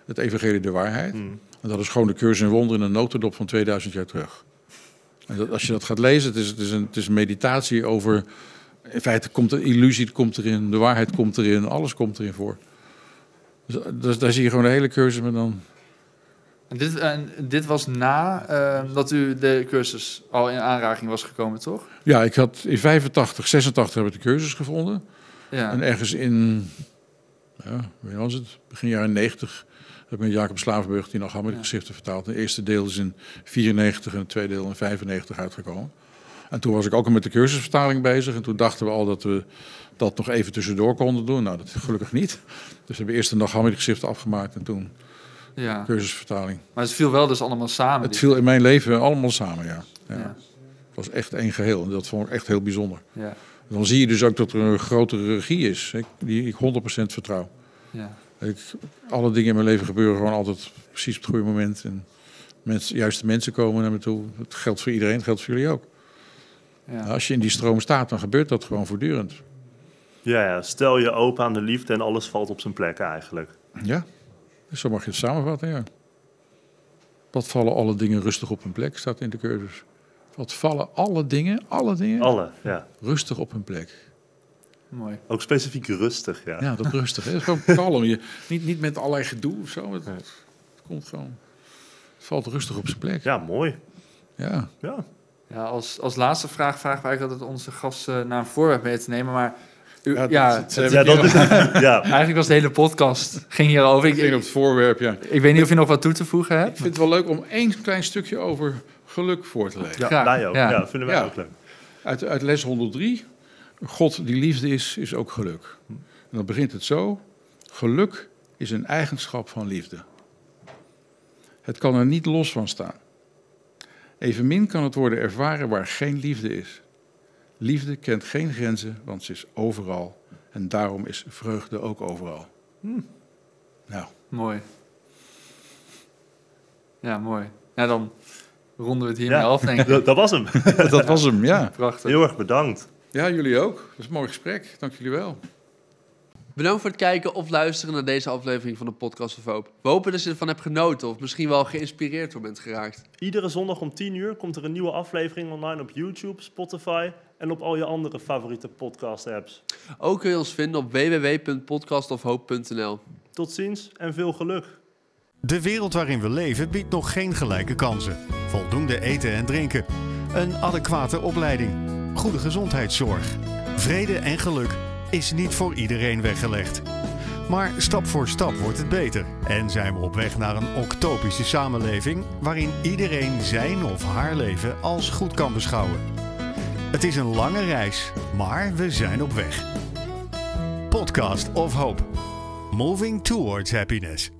het Evangelie de Waarheid. Hmm. En dat is gewoon de cursus in wonderen in een notendop van 2000 jaar terug. En dat, als je dat gaat lezen, het is, het, is een, het is een meditatie over... In feite komt de illusie komt erin, de waarheid komt erin, alles komt erin voor. Dus, dus daar zie je gewoon de hele cursus met dan... En dit, en dit was na eh, dat u de cursus al in aanraking was gekomen, toch? Ja, ik had in 85, 86 heb ik de cursus gevonden. Ja. En ergens in, ja, wanneer was het? Begin jaren 90 heb ik met Jacob Slavenburg die nog allemaal Ja. geschriften vertaald. Het eerste deel is in 94 en het tweede deel in 95 uitgekomen. En toen was ik ook al met de cursusvertaling bezig. En toen dachten we al dat we dat nog even tussendoor konden doen. Nou, dat gelukkig niet. Dus we hebben eerst de nog allemaal geschriften afgemaakt en toen ja. cursusvertaling. Maar het viel wel dus allemaal samen. Het viel in mijn leven allemaal samen, ja. ja. Ja. Het was echt één geheel en dat vond ik echt heel bijzonder. Ja. Dan zie je dus ook dat er een grotere regie is, die ik 100% vertrouw. Ja. Ik, alle dingen in mijn leven gebeuren gewoon altijd precies op het goede moment. En mensen, juiste mensen komen naar me toe. Het geldt voor iedereen, het geldt voor jullie ook. Ja. Als je in die stroom staat, dan gebeurt dat gewoon voortdurend. Ja, ja, stel je open aan de liefde en alles valt op zijn plek eigenlijk. Ja, zo mag je het samenvatten, ja. Wat vallen alle dingen rustig op hun plek, staat in de cursus. Wat vallen alle dingen, alle dingen, Alle, ja. rustig op hun plek. Mooi. Ook specifiek rustig, ja. Ja, dat rustig. Hè? Gewoon kalm. Je, niet, niet met allerlei gedoe of zo. Het komt gewoon. Het valt rustig op zijn plek. Ja, mooi. Ja. Ja. Ja, als, als laatste vraag vragen we eigenlijk altijd onze gasten naar een voorwerp mee te nemen. Maar u, ja, Ja, dat- dat- Ja, dat is, ja. eigenlijk was de hele podcast ging hierover. Ik Ik, ging op het voorwerp, ja. ik weet niet of je nog wat toe te voegen Ik hebt. vind het wel leuk om één klein stukje over geluk voor te lezen. ja Graag, wij ook. ja. Ja. vinden wij Ja. ook leuk. Uit, uit les 103. God die liefde is, is ook geluk. En dan begint het zo. Geluk is een eigenschap van liefde. Het kan er niet los van staan. Evenmin kan het worden ervaren waar geen liefde is. Liefde kent geen grenzen, want ze is overal. En daarom is vreugde ook overal. Nou, Mooi. Ja, mooi. Ja, dan ronden we het hiermee Ja. af, denk ik. Dat, dat was hem. dat was hem, ja. Prachtig. Heel erg bedankt. Ja, jullie ook. Dat is een mooi gesprek. Dank jullie wel. Bedankt voor het kijken of luisteren naar deze aflevering van de Podcast of Hoop. We hopen dat je ervan hebt genoten of misschien wel geïnspireerd door bent geraakt. Iedere zondag om 10 uur komt er een nieuwe aflevering online op YouTube, Spotify en op al je andere favoriete podcast-apps. Ook kun je ons vinden op www.podcastofhoop.nl. Tot ziens en veel geluk. De wereld waarin we leven biedt nog geen gelijke kansen. Voldoende eten en drinken. Een adequate opleiding. Goede gezondheidszorg. Vrede en geluk is niet voor iedereen weggelegd. Maar stap voor stap wordt het beter. En zijn we op weg naar een octopische samenleving waarin iedereen zijn of haar leven als goed kan beschouwen. Het is een lange reis, maar we zijn op weg. Podcast of Hope. Moving towards happiness.